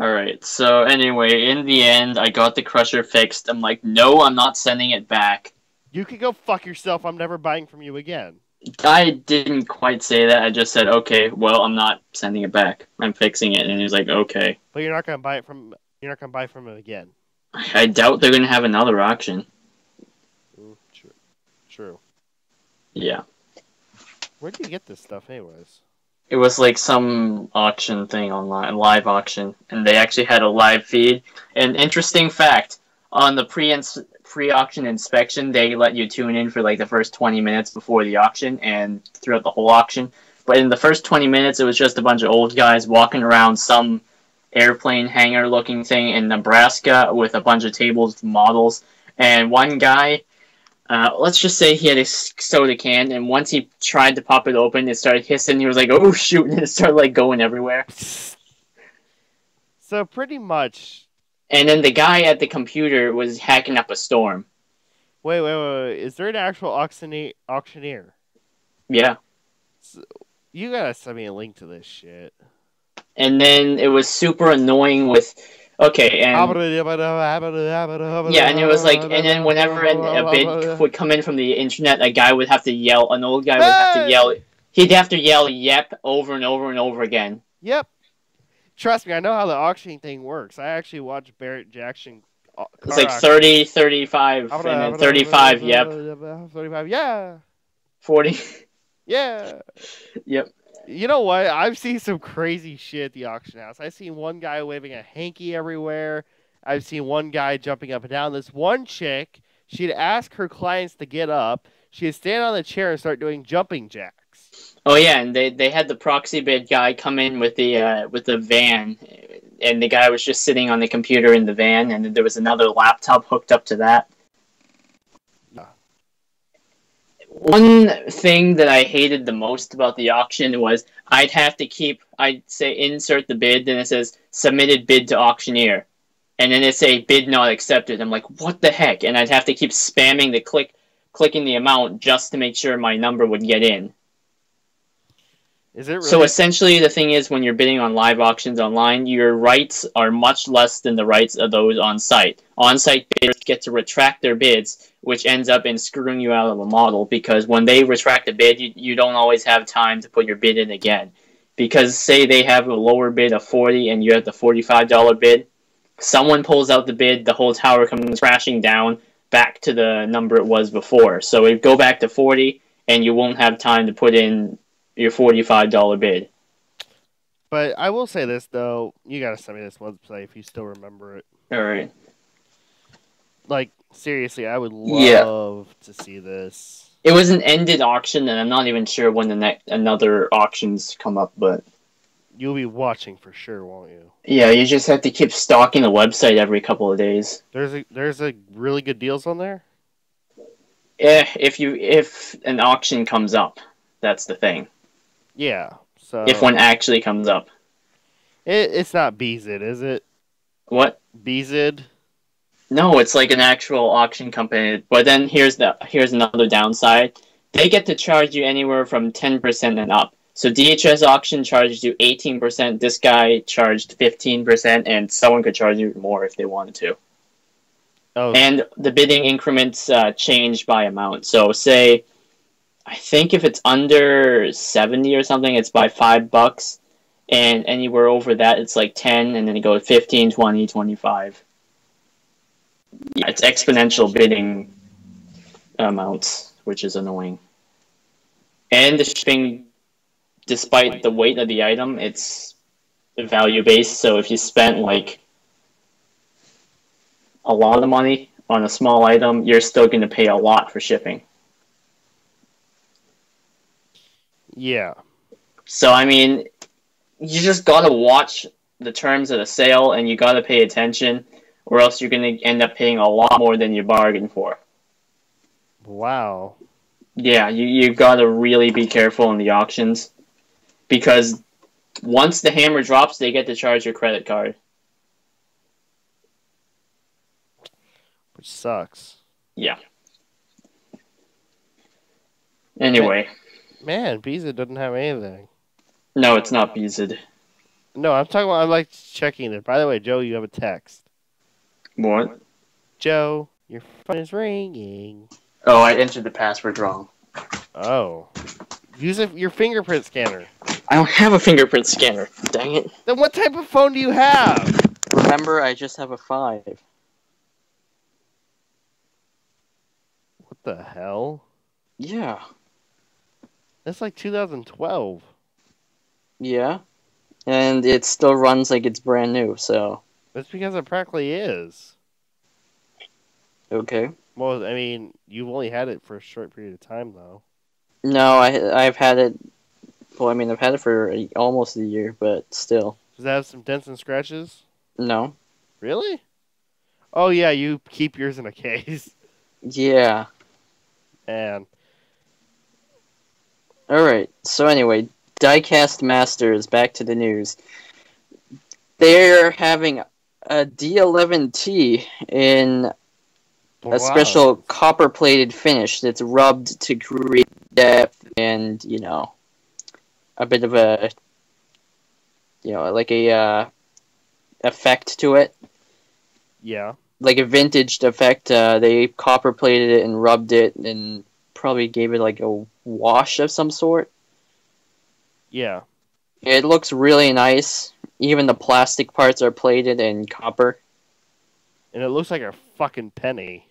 Alright, so anyway, in the end, I got the crusher fixed. I'm like, no, I'm not sending it back. You can go fuck yourself. I'm never buying from you again. I didn't quite say that. I just said, okay, well, I'm not sending it back. I'm fixing it. And he was like, okay. But you're not gonna buy it from. You're not gonna buy from him again. I doubt they're going to have another auction. True. True. Yeah. Where do you get this stuff, anyways? It was like some auction thing online, live auction, and they actually had a live feed. An interesting fact on the pre pre auction inspection, they let you tune in for like the first 20 minutes before the auction and throughout the whole auction. But in the first 20 minutes, it was just a bunch of old guys walking around some airplane hangar looking thing in Nebraska with a bunch of tables, models, and one guy. Uh, let's just say he had a soda can, and once he tried to pop it open, it started hissing. He was like, "Oh shoot!" and it started like going everywhere. So pretty much. And then the guy at the computer was hacking up a storm. Wait, wait, wait. wait. Is there an actual auctioneer? Auctioneer? Yeah. You gotta send me a link to this shit. And then it was super annoying with, okay, and yeah, and it was like, and then whenever an, a bid would come in from the internet, a guy would have to yell, an old guy would have to yell, he'd have to yell "yep" over and over and over again. Yep. Trust me, I know how the auctioning thing works. I actually watched Barrett Jackson. uh, It's like auction. 30, 35, and then 35, yep, 35, yeah. 40, Yeah. yep. You know what? I've seen some crazy shit at the auction house. I've seen one guy waving a hanky everywhere. I've seen one guy jumping up and down. This one chick, she'd ask her clients to get up. She'd stand on the chair and start doing jumping jacks. Oh yeah, and they, they had the proxy bid guy come in with the uh, with the van, and the guy was just sitting on the computer in the van, and there was another laptop hooked up to that. Yeah. One thing that I hated the most about the auction was I'd have to keep I'd say insert the bid, then it says submitted bid to auctioneer, and then it say bid not accepted. I'm like, what the heck? And I'd have to keep spamming the click clicking the amount just to make sure my number would get in. Is it really? So essentially, the thing is, when you're bidding on live auctions online, your rights are much less than the rights of those on site. On site bidders get to retract their bids, which ends up in screwing you out of a model because when they retract a bid, you, you don't always have time to put your bid in again. Because, say, they have a lower bid of 40 and you have the $45 bid, someone pulls out the bid, the whole tower comes crashing down back to the number it was before. So it go back to 40 and you won't have time to put in your $45 bid. but I will say this though. You gotta send me this website if you still remember it. All right. Like seriously, I would Yeah. love to see this. It was an ended auction, and I'm not even sure when the next another auctions come up. But You'll be watching for sure, won't you? yeah, you just have to keep stalking the website every couple of days. There's a there's a really good deals on there. Eh, if you if an auction comes up, that's the thing. Yeah. So If one actually comes up, it, it's not Beezid, is it? what? Beezid. No, it's like an actual auction company. But then here's the here's another downside. They get to charge you anywhere from ten percent and up. So DHS auction charged you eighteen percent. This guy charged fifteen percent, and someone could charge you more if they wanted to. Oh, And the bidding increments uh, change by amount. So say, I think if it's under seventy or something, it's by five bucks, and anywhere over that, it's like ten, and then it goes 15, 20, 25. yeah, it's exponential bidding amounts, which is annoying. And the shipping, despite the weight of the item, it's value based. So if you spent like a lot of money on a small item, you're still going to pay a lot for shipping. Yeah. So I mean, you just gotta watch the terms of the sale, and you gotta pay attention, or else you're gonna end up paying a lot more than you bargained for. Wow. Yeah, you you gotta really be careful in the auctions, because once the hammer drops, they get to charge your credit card. Which sucks. Yeah. Anyway, Man, Pizza doesn't have anything. no, it's not Beezid. No, I'm talking about. I like checking it. By the way, Joe, you have a text. What? Joe, your phone is ringing. Oh, I entered the password wrong. Oh. Use a, your fingerprint scanner. I don't have a fingerprint scanner. Dang it. Then what type of phone do you have? Remember, I just have a five. What the hell? Yeah. That's like 2012. Yeah. And it still runs like it's brand new, so. That's because it practically is. Okay. Well, I mean, you've only had it for a short period of time, though. No, I, I've had it. Well, I mean, I've had it for a, almost a year, but still. Does it have some dents and scratches? No. Really? Oh yeah, you keep yours in a case. Yeah. And Alright, so anyway, Diecast Masters, back to the news. They're having a D11T in a special copper plated finish that's rubbed to create depth and, you know, a bit of a, you know, like a uh, effect to it. Yeah. Like a vintage effect. Uh, they copper plated it and rubbed it and probably gave it like a wash of some sort. Yeah. It looks really nice. Even the plastic parts are plated in copper. And it looks like a fucking penny.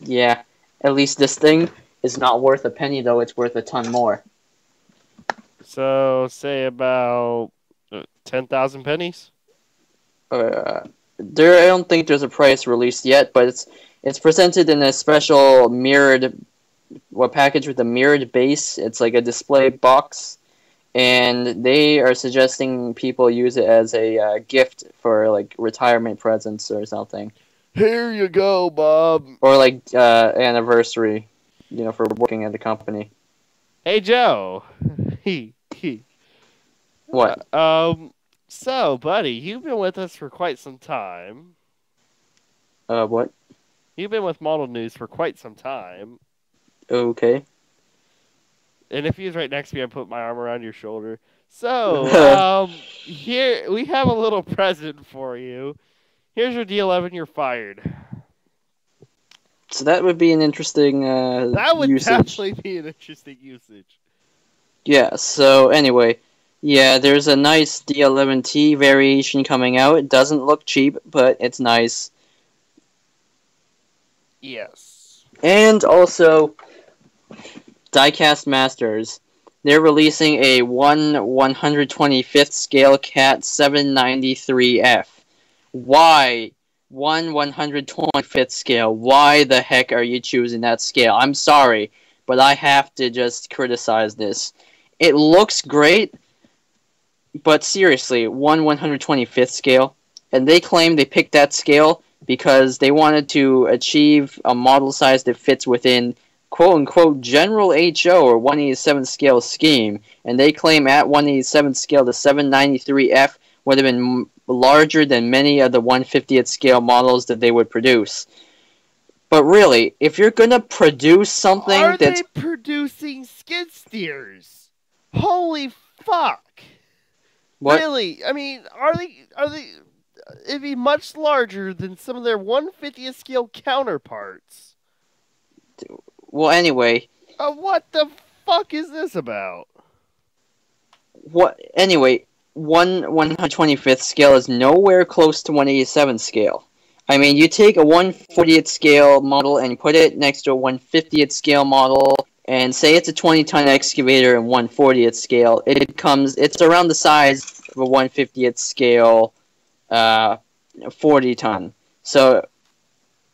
Yeah, at least this thing is not worth a penny, though. It's worth a ton more. So say about uh, ten thousand pennies. Uh, there, I don't think there's a price released yet, but it's it's presented in a special mirrored, what package with a mirrored base. It's like a display box, and they are suggesting people use it as a uh, gift for like retirement presents or something, Here you go, Bob. or like uh, anniversary, you know, for working at the company. Hey Joe. He he. What? Um. So, buddy, you've been with us for quite some time. Uh, what? You've been with Model News for quite some time. Okay. And if he was right next to me, I'd put my arm around your shoulder. So, um, here we have a little present for you. Here's your D11. You're fired. So that would be an interesting uh, That would usage. definitely be an interesting usage. Yeah, so anyway, yeah, there's a nice D11T variation coming out. It doesn't look cheap, but it's nice. Yes. And also, Diecast Masters, they're releasing a 1 125th scale CAT 793F. Why? 1 125th scale. Why the heck are you choosing that scale? I'm sorry, but I have to just criticize this. It looks great, but seriously, 1 125th scale. And they claim they picked that scale because they wanted to achieve a model size that fits within quote unquote general HO or 187 scale scheme. And they claim at 187 scale the 793F would have been larger than many of the 150th scale models that they would produce. But really, if you're gonna produce something Are that's they producing skid steers? Holy fuck! what Really? I mean, are they? Are they? It'd be much larger than some of their 150th scale counterparts. Well anyway, Uh, what the fuck is this about? what anyway, one 125th scale is nowhere close to 187 scale. I mean, you take a 140th scale model and put it next to a 150th scale model, and say it's a 20 ton excavator and 140th scale. It comes, it's around the size of a 150th scale, uh, 40 ton. So,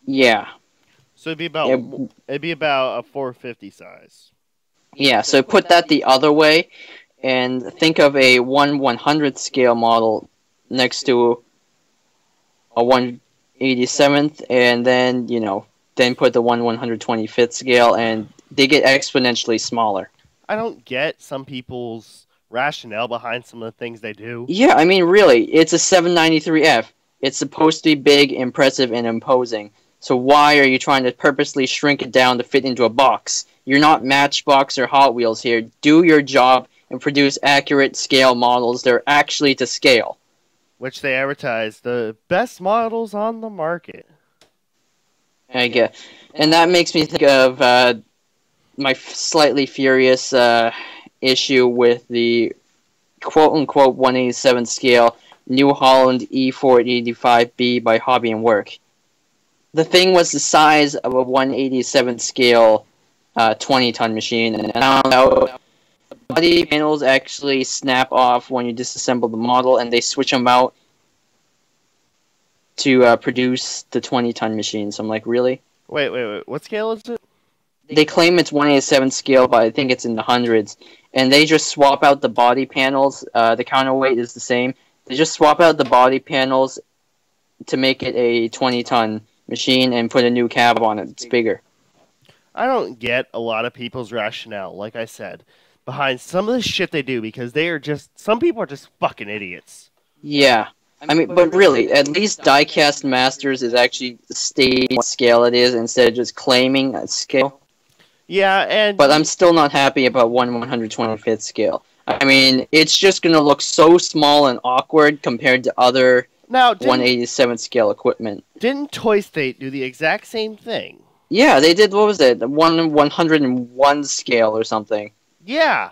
yeah, So it'd be about Yeah. it'd be about a 450 size. yeah. So put that the other way, and think of a 1 100th scale model next to a 187th, and then you know, then put the 1 125th scale, and they get exponentially smaller. I don't get some people's rationale behind some of the things they do. Yeah, I mean, really, it's a 793F. It's supposed to be big, impressive, and imposing. So why are you trying to purposely shrink it down to fit into a box? You're not Matchbox or Hot Wheels here. Do your job and produce accurate scale models that are actually to scale. Which they advertise the best models on the market. I get, and that makes me think of uh, my f- slightly furious uh, issue with the quote unquote 187 scale New Holland E E485B by Hobby and Work. The thing was the size of a 187 scale uh, 20 ton machine, and I found out the body panels actually snap off when you disassemble the model, and they switch them out to uh, produce the 20 ton machine. So I'm like, really? Wait, wait, wait. What scale is it? They claim it's 187 scale, but I think it's in the hundreds. And they just swap out the body panels. Uh, the counterweight is the same. They just swap out the body panels to make it a 20 ton machine and put a new cab on it. It's bigger. I don't get a lot of people's rationale, like I said, behind some of the shit they do because they are just some people are just fucking idiots. Yeah. I mean, but really, at least Diecast Masters is actually stating what scale it is instead of just claiming a scale. Yeah, and But I'm still not happy about one 125th scale. I mean, it's just gonna look so small and awkward compared to other now didn't, 187 scale equipment. didn't Toy State do the exact same thing? Yeah, they did. What was it? One 101 scale or something Yeah,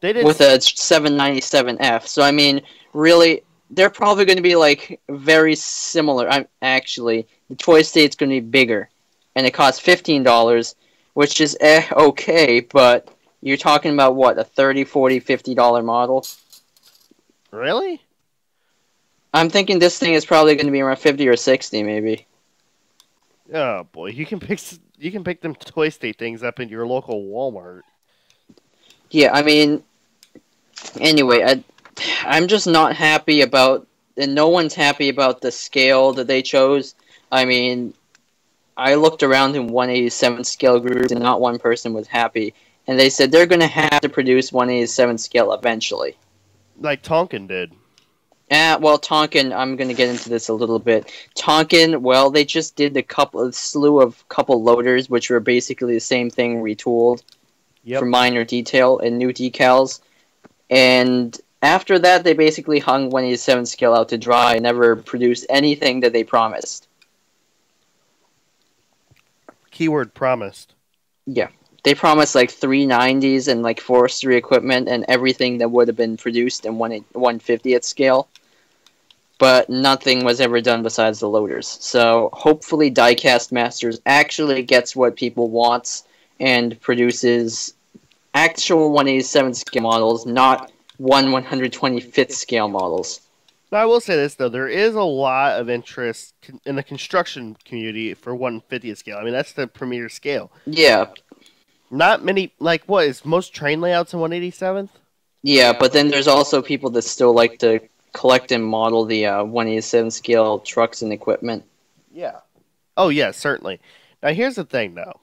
they did. with a 797F. So I mean, really, they're probably going to be like very similar. I'm actually the Toy State's going to be bigger, and it costs fifteen dollars, which is eh okay, but you're talking about what a 30 40 50 dollar model really? I'm thinking this thing is probably going to be around 50 or 60 maybe Oh boy, you can pick you can pick them Toy State things up in your local Walmart. Yeah, I mean, anyway, I, I'm just not happy about, and no one's happy about the scale that they chose. I mean, I looked around in 187 scale groups, and not one person was happy. And they said they're going to have to produce 187 scale eventually. Like Tonkin did. Ah, well, Tonkin, I'm going to get into this a little bit. Tonkin, well, they just did a couple, a slew of couple loaders, which were basically the same thing retooled Yep. for minor detail and new decals. And after that, they basically hung 187 scale out to dry and never produced anything that they promised. Keyword promised. Yeah. They promised like 390s and like forestry equipment and everything that would have been produced in 1 150th scale. But nothing was ever done besides the loaders. So hopefully Diecast Masters actually gets what people wants and produces actual 187 scale models, not 1 125th scale models. Now, I will say this though, there is a lot of interest in the construction community for 150th scale. I mean, that's the premier scale. Yeah, Not many, like what is most train layouts in 187th? yeah, but then there's also people that still like to collect and model the uh, 187 scale trucks and equipment. Yeah. Oh yeah, certainly. Now here's the thing though.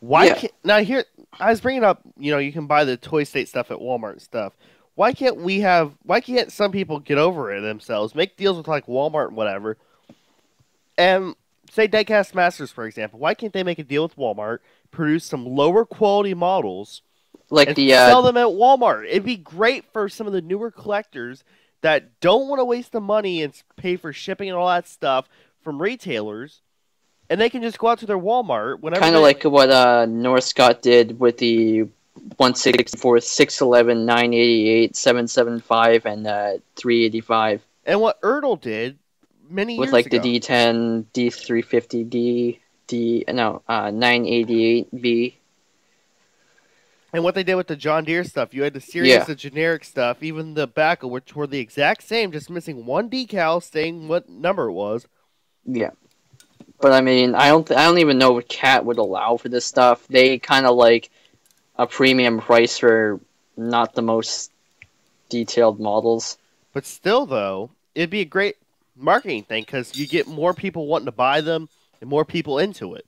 Why Yeah. can't now here? I was bringing up, you know, you can buy the Toy State stuff at Walmart and stuff. Why can't we have? Why can't some people get over it themselves? Make deals with like Walmart and whatever, and say Diecast Masters for example. Why can't they make a deal with Walmart, produce some lower quality models, Like the sell uh, them at Walmart? It'd be great for some of the newer collectors that don't want to waste the money and pay for shipping and all that stuff from retailers, and they can just go out to their Walmart whenever. kind of like what uh, Norscot did with the 164, 611, 988, 775, and uh, 385. and what Ertl did many with like ago. the D10, D350D, D no, uh, 988B. And what they did with the John Deere stuff, you had the series Yeah. of generic stuff, even the back which were the exact same, just missing one decal saying what number it was. Yeah. But I mean, I don't, th- I don't even know what Cat would allow for this stuff. They kind of like a premium price for not the most detailed models. But still, though, it'd be a great marketing thing because you get more people wanting to buy them and more people into it.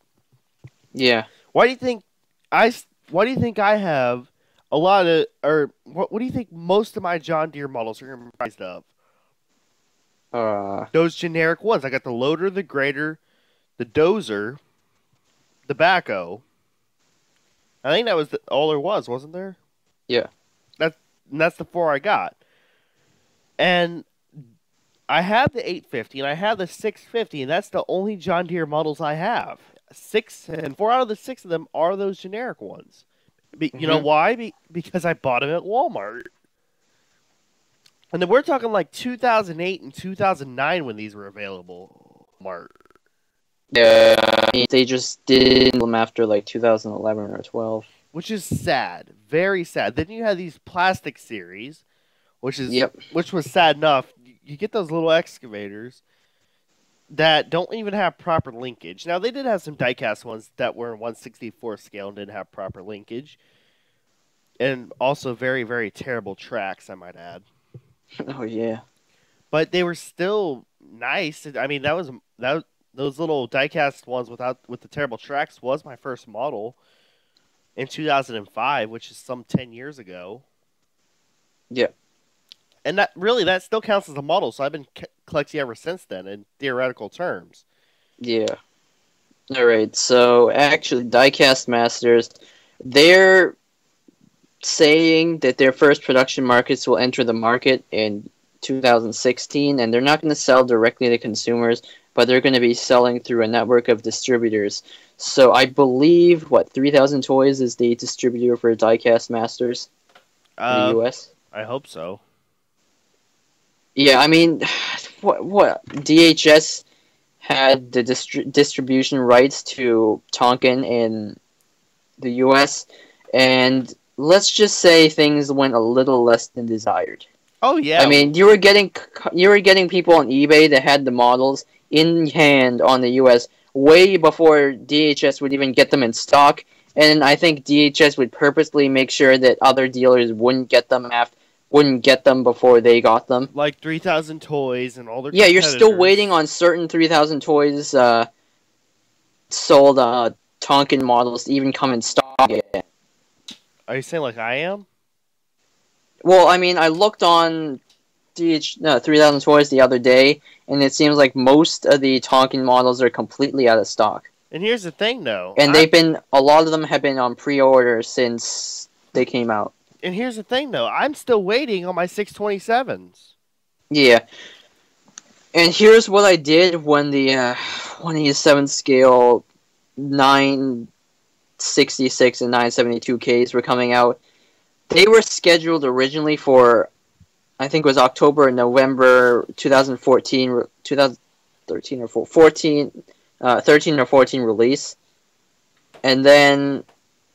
Yeah. Why do you think I? Why do you think I have a lot of, or what? What do you think most of my John Deere models are comprised of? Uh, Those generic ones. I got the loader, the grader, the dozer, the backhoe. I think that was the, all there was, wasn't there? Yeah. That's and that's the four I got. And I have the 850 and I have the 650, and that's the only John Deere models I have. Six and four out of the six of them are those generic ones. Be, You know Mhm. why? Be, because I bought them at Walmart. And then we're talking like 2008 and 2009 when these were available. Walmart. yeah. I mean, They just did them after like 2011 or 12. which is sad, very sad. Then you have these plastic series, which is Yep. which was sad enough. You get those little excavators that don't even have proper linkage. Now they did have some diecast ones that were in 164 scale and didn't have proper linkage, and also very very terrible tracks, I might add. oh yeah. But they were still nice. I mean, that was that those little diecast ones without with the terrible tracks was my first model in 2005, which is some 10 years ago. Yeah. And that really that still counts as a model, so I've been c- collecting ever since then in theoretical terms. Yeah. All right. So actually, Diecast Masters, they're saying that their first production markets will enter the market in 2016, and they're not going to sell directly to consumers, but they're going to be selling through a network of distributors. So I believe what 3,000 Toys is the distributor for Diecast Masters in the uh, U.S. I hope so. Yeah, I mean, what what DHS had the distri- distribution rights to Tonkin in the U.S. and let's just say things went a little less than desired. Oh yeah. I mean, you were getting you were getting people on eBay that had the models in hand on the U.S. way before DHS would even get them in stock, and I think DHS would purposely make sure that other dealers wouldn't get them after wouldn't get them before they got them. like 3000 toys and all their Yeah, you're still waiting on certain 3000 toys uh, sold uh, Tonkin models to even come in stock yet. Are you saying like I am? Well, I mean, I looked on DH no, 3000 toys the other day, and it seems like most of the Tonkin models are completely out of stock. And here's the thing though. And I- they've been, a lot of them have been on pre order since they came out. And here's the thing though. I'm still waiting on my 627s. Yeah. And here's what I did when the uh, 187 scale 966 and 972Ks were coming out. They were scheduled originally for, I think it was October and November 2014, 2013 or 14, uh, 13 or 14 release. And then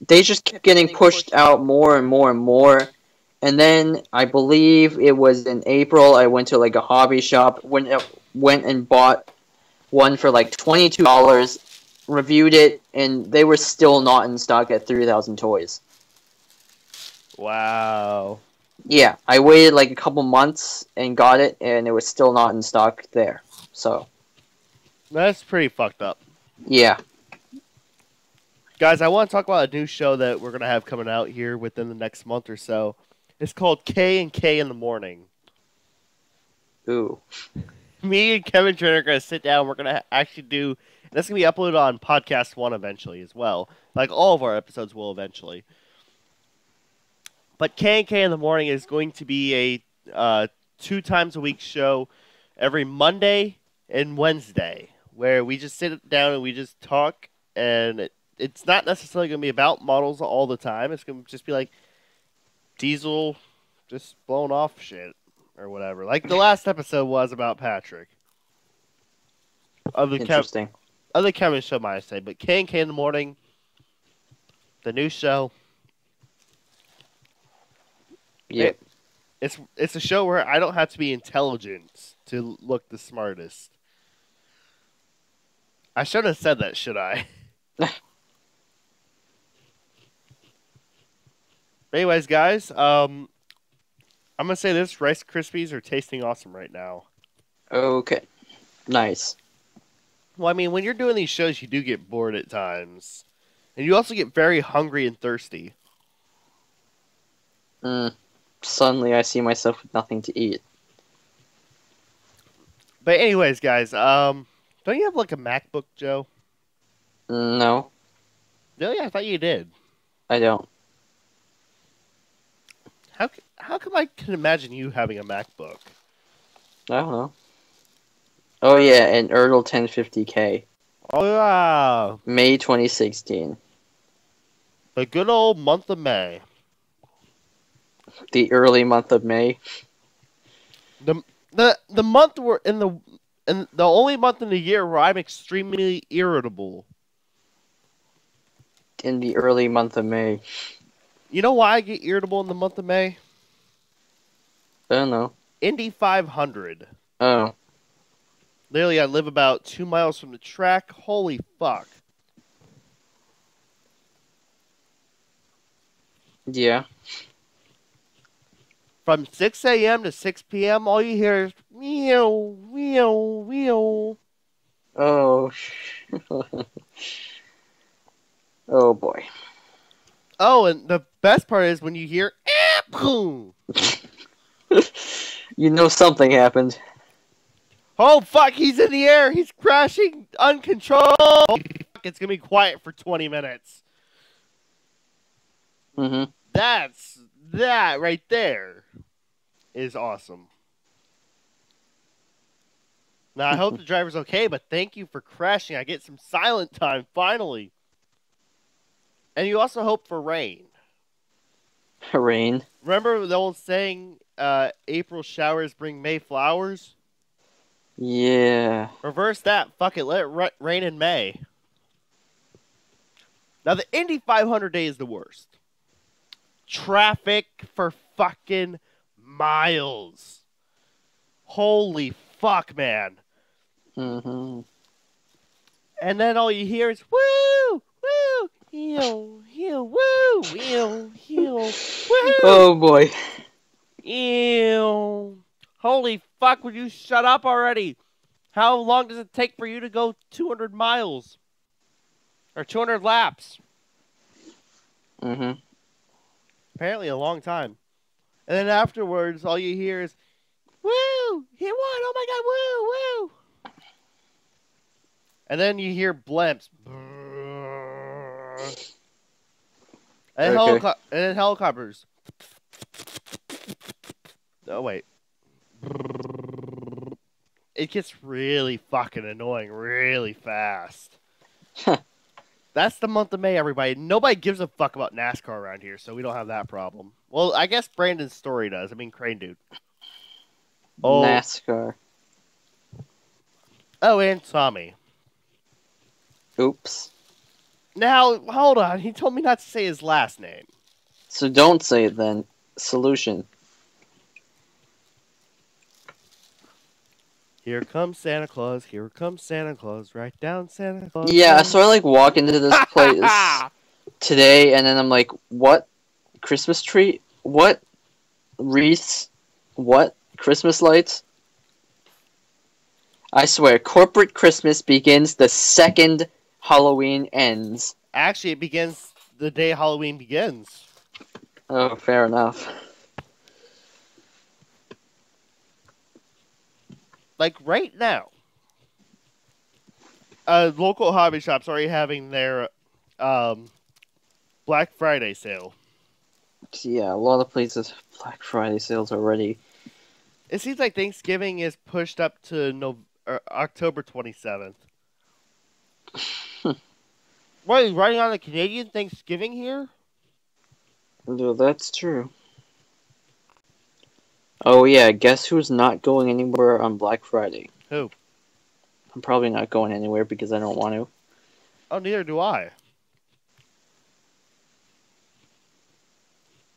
they just kept getting pushed out more and more and more and then I believe it was in April. I went to like a hobby shop, went uh, went and bought one for like twenty two dollars, reviewed it, and they were still not in stock at three thousand toys. Wow. Yeah, I waited like a couple months and got it, and it was still not in stock there. So That's pretty fucked up. yeah, Guys, I want to talk about a new show that we're going to have coming out here within the next month or so. It's called K and K in the Morning. ooh, Me and Kevin Turner are going to sit down. We're going to actually do, that's going to be uploaded on Podcast One eventually as well. Like all of our episodes will eventually. But K and K in the Morning is going to be a uh, two times a week show every Monday and Wednesday where we just sit down and we just talk and it's not necessarily going to be about models all the time. It's going to just be like Diesel just blowing off shit or whatever. Like the last episode was about Patrick. Other Kev, Interesting. other Kevin show might say, but K and K in the morning, the new show. Yep. It's it's a show where I don't have to be intelligent to look the smartest. I shouldn't have said that, should I? Anyways, guys, um, I'm gonna say this: Rice Krispies are tasting awesome right now. Okay. Nice. Well, I mean, when you're doing these shows, you do get bored at times, and you also get very hungry and thirsty. Mm. Suddenly, I see myself with nothing to eat. But anyways, guys, um, don't you have like a MacBook, Joe? No, Really? I thought you did. I don't. How come I can imagine you having a MacBook? I don't know. Oh yeah, an Ertl 1050K, Oh yeah, May 2016. A good old month of May. The early month of May. the The the month where in the and the only month in the year where I'm extremely irritable. In the early month of May. You know why I get irritable in the month of May? I don't know. Indy 500. Oh, Literally, I live about two miles from the track. Holy fuck! yeah. From 6 a.m. to 6 p.m., all you hear is meow, meow, meow. Oh. oh boy. Oh, and the best part is when you hear eh, boom. You know something happened. Oh fuck, he's in the air. He's crashing uncontrolled. It's gonna be quiet for 20 minutes. Mm-hmm. That's that right there is awesome. Now I hope the driver's okay, but thank you for crashing. I get some silent time finally. And you also hope for rain. Rain. Remember the old saying, uh, April showers bring May flowers? Yeah. Reverse that. Fuck it. Let it ra- rain in May. Now, the Indy 500 day is the worst. Traffic for fucking miles. Holy fuck, man. Mm-hmm. And then all you hear is woo, woo, heel, heel, woo, heel, heel, woo. Oh boy. Ew. Holy fuck, would you shut up already? How long does it take for you to go 200 miles? Or 200 laps? Mm-hmm. Apparently a long time. And then afterwards, all you hear is, woo, he won, oh my god, woo, woo. And then you hear blimps. And, Okay. helico- and then helicopters. Oh, wait. It gets really fucking annoying really fast. That's the month of May, everybody. Nobody gives a fuck about NASCAR around here, so we don't have that problem. Well, I guess Brandon's story does. I mean, Crane Dude. Oh. NASCAR. Oh, and Tommy. Oops. Now, hold on. He told me not to say his last name. So don't say it then. Solution. Here comes Santa Claus. Here comes Santa Claus. Right down Santa Claus. Yeah, so I like walk into this place today and then I'm like, what? Christmas tree? What? Wreaths? What? Christmas lights? I swear, corporate Christmas begins the second Halloween ends. Actually, it begins the day Halloween begins. Oh, fair enough. Like right now. Uh, local hobby shops already having their um, Black Friday sale. Yeah, a lot of places have Black Friday sales already. It seems like Thanksgiving is pushed up to no- or October 27th. what, are you writing on the Canadian Thanksgiving here? No, that's true. Oh yeah, guess who's not going anywhere on Black Friday? Who? I'm probably not going anywhere because I don't want to. Oh, neither do I.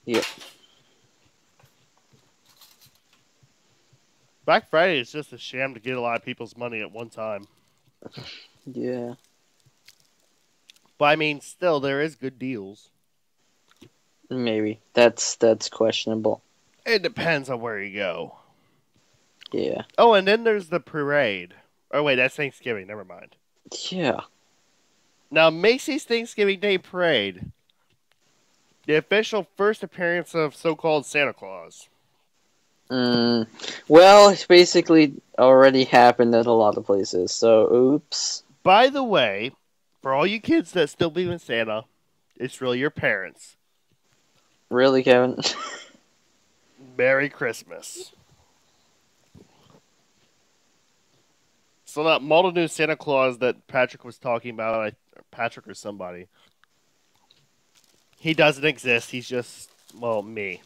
Yep. Black Friday is just a sham to get a lot of people's money at one time. Yeah. But I mean, still, there is good deals. Maybe. That's that's questionable. It depends on where you go. Yeah. Oh, and then there's the parade. Oh, wait, that's Thanksgiving. Never mind. Yeah. Now, Macy's Thanksgiving Day Parade. The official first appearance of so called Santa Claus. Mm, well, it's basically already happened at a lot of places, so oops. By the way, for all you kids that still believe in Santa, it's really your parents. Really, Kevin? Merry Christmas. So that Muldoon Santa Claus that Patrick was talking about, I, Patrick or somebody, he doesn't exist. He's just well me.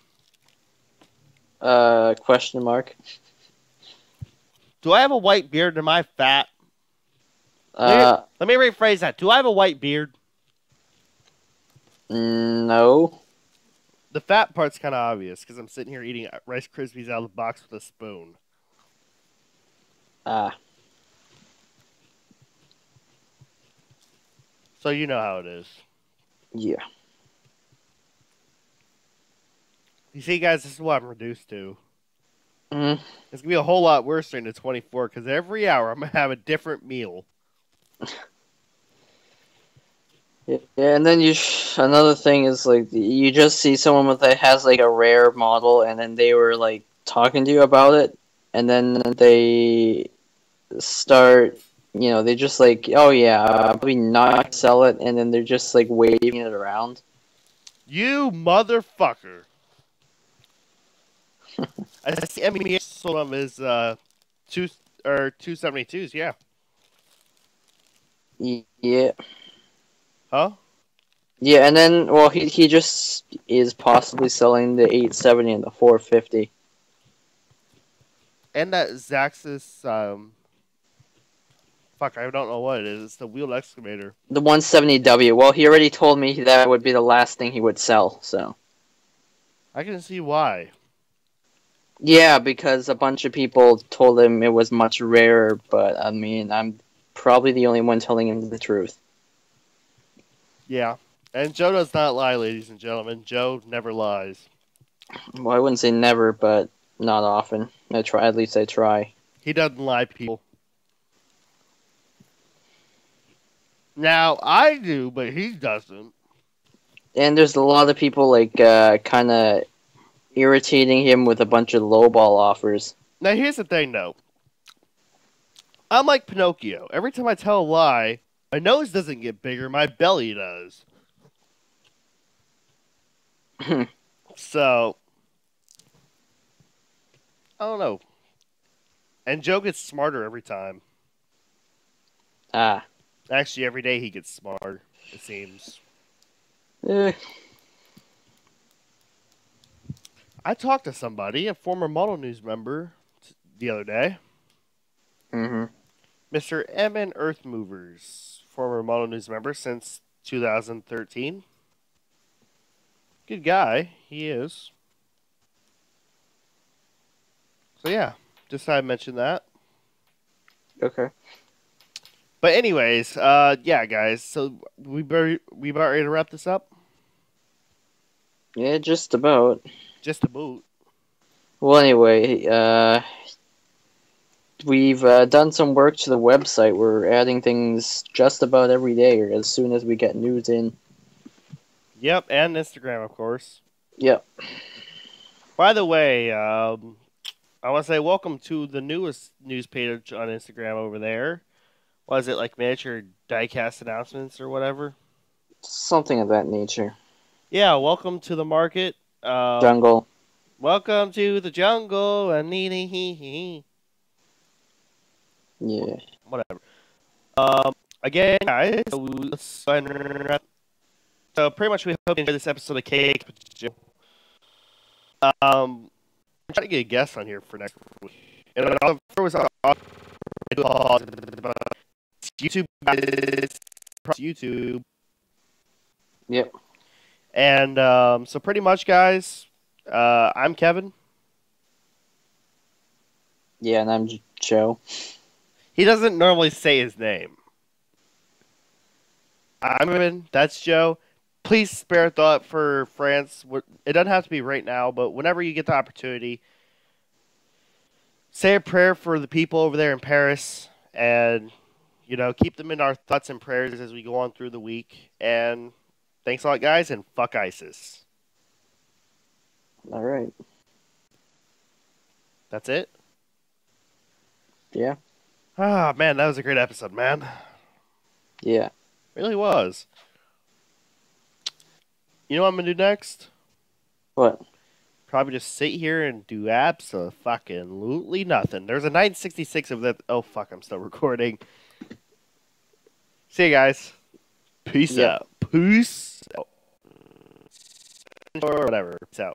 uh, question mark. Do I have a white beard? Am I fat? Uh, Let me rephrase that. Do I have a white beard? no. The fat part's kind of obvious because I'm sitting here eating Rice Krispies out of the box with a spoon. Ah, So you know how it is. yeah. You see, guys, this is what I'm reduced to. Mm, It's gonna be a whole lot worse during the 24 because every hour I'm gonna have a different meal. yeah, and then you. Sh- another thing is like you just see someone that has like a rare model, and then they were like talking to you about it, and then they start. You know, they just like, oh yeah, probably not sell it, and then they're just like waving it around. You motherfucker! I see. I sold them as uh, two or two seventy twos. Yeah. Yeah. Huh? Yeah, and then well, he he just is possibly selling the 870 and the 450. And that Zaxis. Um, fuck, I don't know what it is. It's the wheeled excavator. The 170W. Well, he already told me that would be the last thing he would sell. So I can see why. yeah, because a bunch of people told him it was much rarer. But I mean, I'm probably the only one telling him the truth. Yeah. And Joe does not lie, ladies and gentlemen. Joe never lies. Well, I wouldn't say never, but not often. I try. At least I try. He doesn't lie, people. Now I do, but he doesn't. And there's a lot of people like uh, kind of irritating him with a bunch of lowball offers. Now here's the thing, though. I'm like Pinocchio. Every time I tell a lie, my nose doesn't get bigger, my belly does. so I don't know. And Joe gets smarter every time. Ah. Actually, every day he gets smarter. It seems. Eh. I talked to somebody, a former Model News member, the other day. Mm-hmm. Mr. M and Earth Movers, former Model News member since 2013. Good guy, he is. So yeah, just thought I'd mention that. Okay. But anyways, uh, yeah, guys. So we better, we about ready to wrap this up. Yeah, just about. Just about. Well, anyway, uh, we've uh, done some work to the website. We're adding things just about every day, or as soon as we get news in. Yep, and Instagram, of course. Yep. By the way, um, I want to say welcome to the newest news page on Instagram over there. Was it like miniature diecast announcements or whatever? Something of that nature. Yeah, welcome to the market. Uh, Jungle. welcome to the jungle. And hee hee hee. Yeah. Whatever. Um, again, guys. So, let's go ahead and wrap- so pretty much we hope you enjoy this episode of Cake. Um, I'm trying to get a guest on here for next week. And I'll- there was a- YouTube YouTube. Yep. And um, so pretty much, guys, uh, I'm Kevin. Yeah, and I'm Joe. He doesn't normally say his name. I'm in. That's Joe. Please spare a thought for France. It doesn't have to be right now, but whenever you get the opportunity, say a prayer for the people over there in Paris, and you know keep them in our thoughts and prayers as we go on through the week. And thanks a lot, guys, and fuck ISIS. All right. That's it. Yeah. Ah, man, that was a great episode, man. Yeah. Really was. You know what I'm gonna do next? What? Probably just sit here and do absolutely nothing. There's a 966 of that. Oh fuck, I'm still recording. See you guys. Peace Yeah. out. Peace out. Or whatever. Peace out.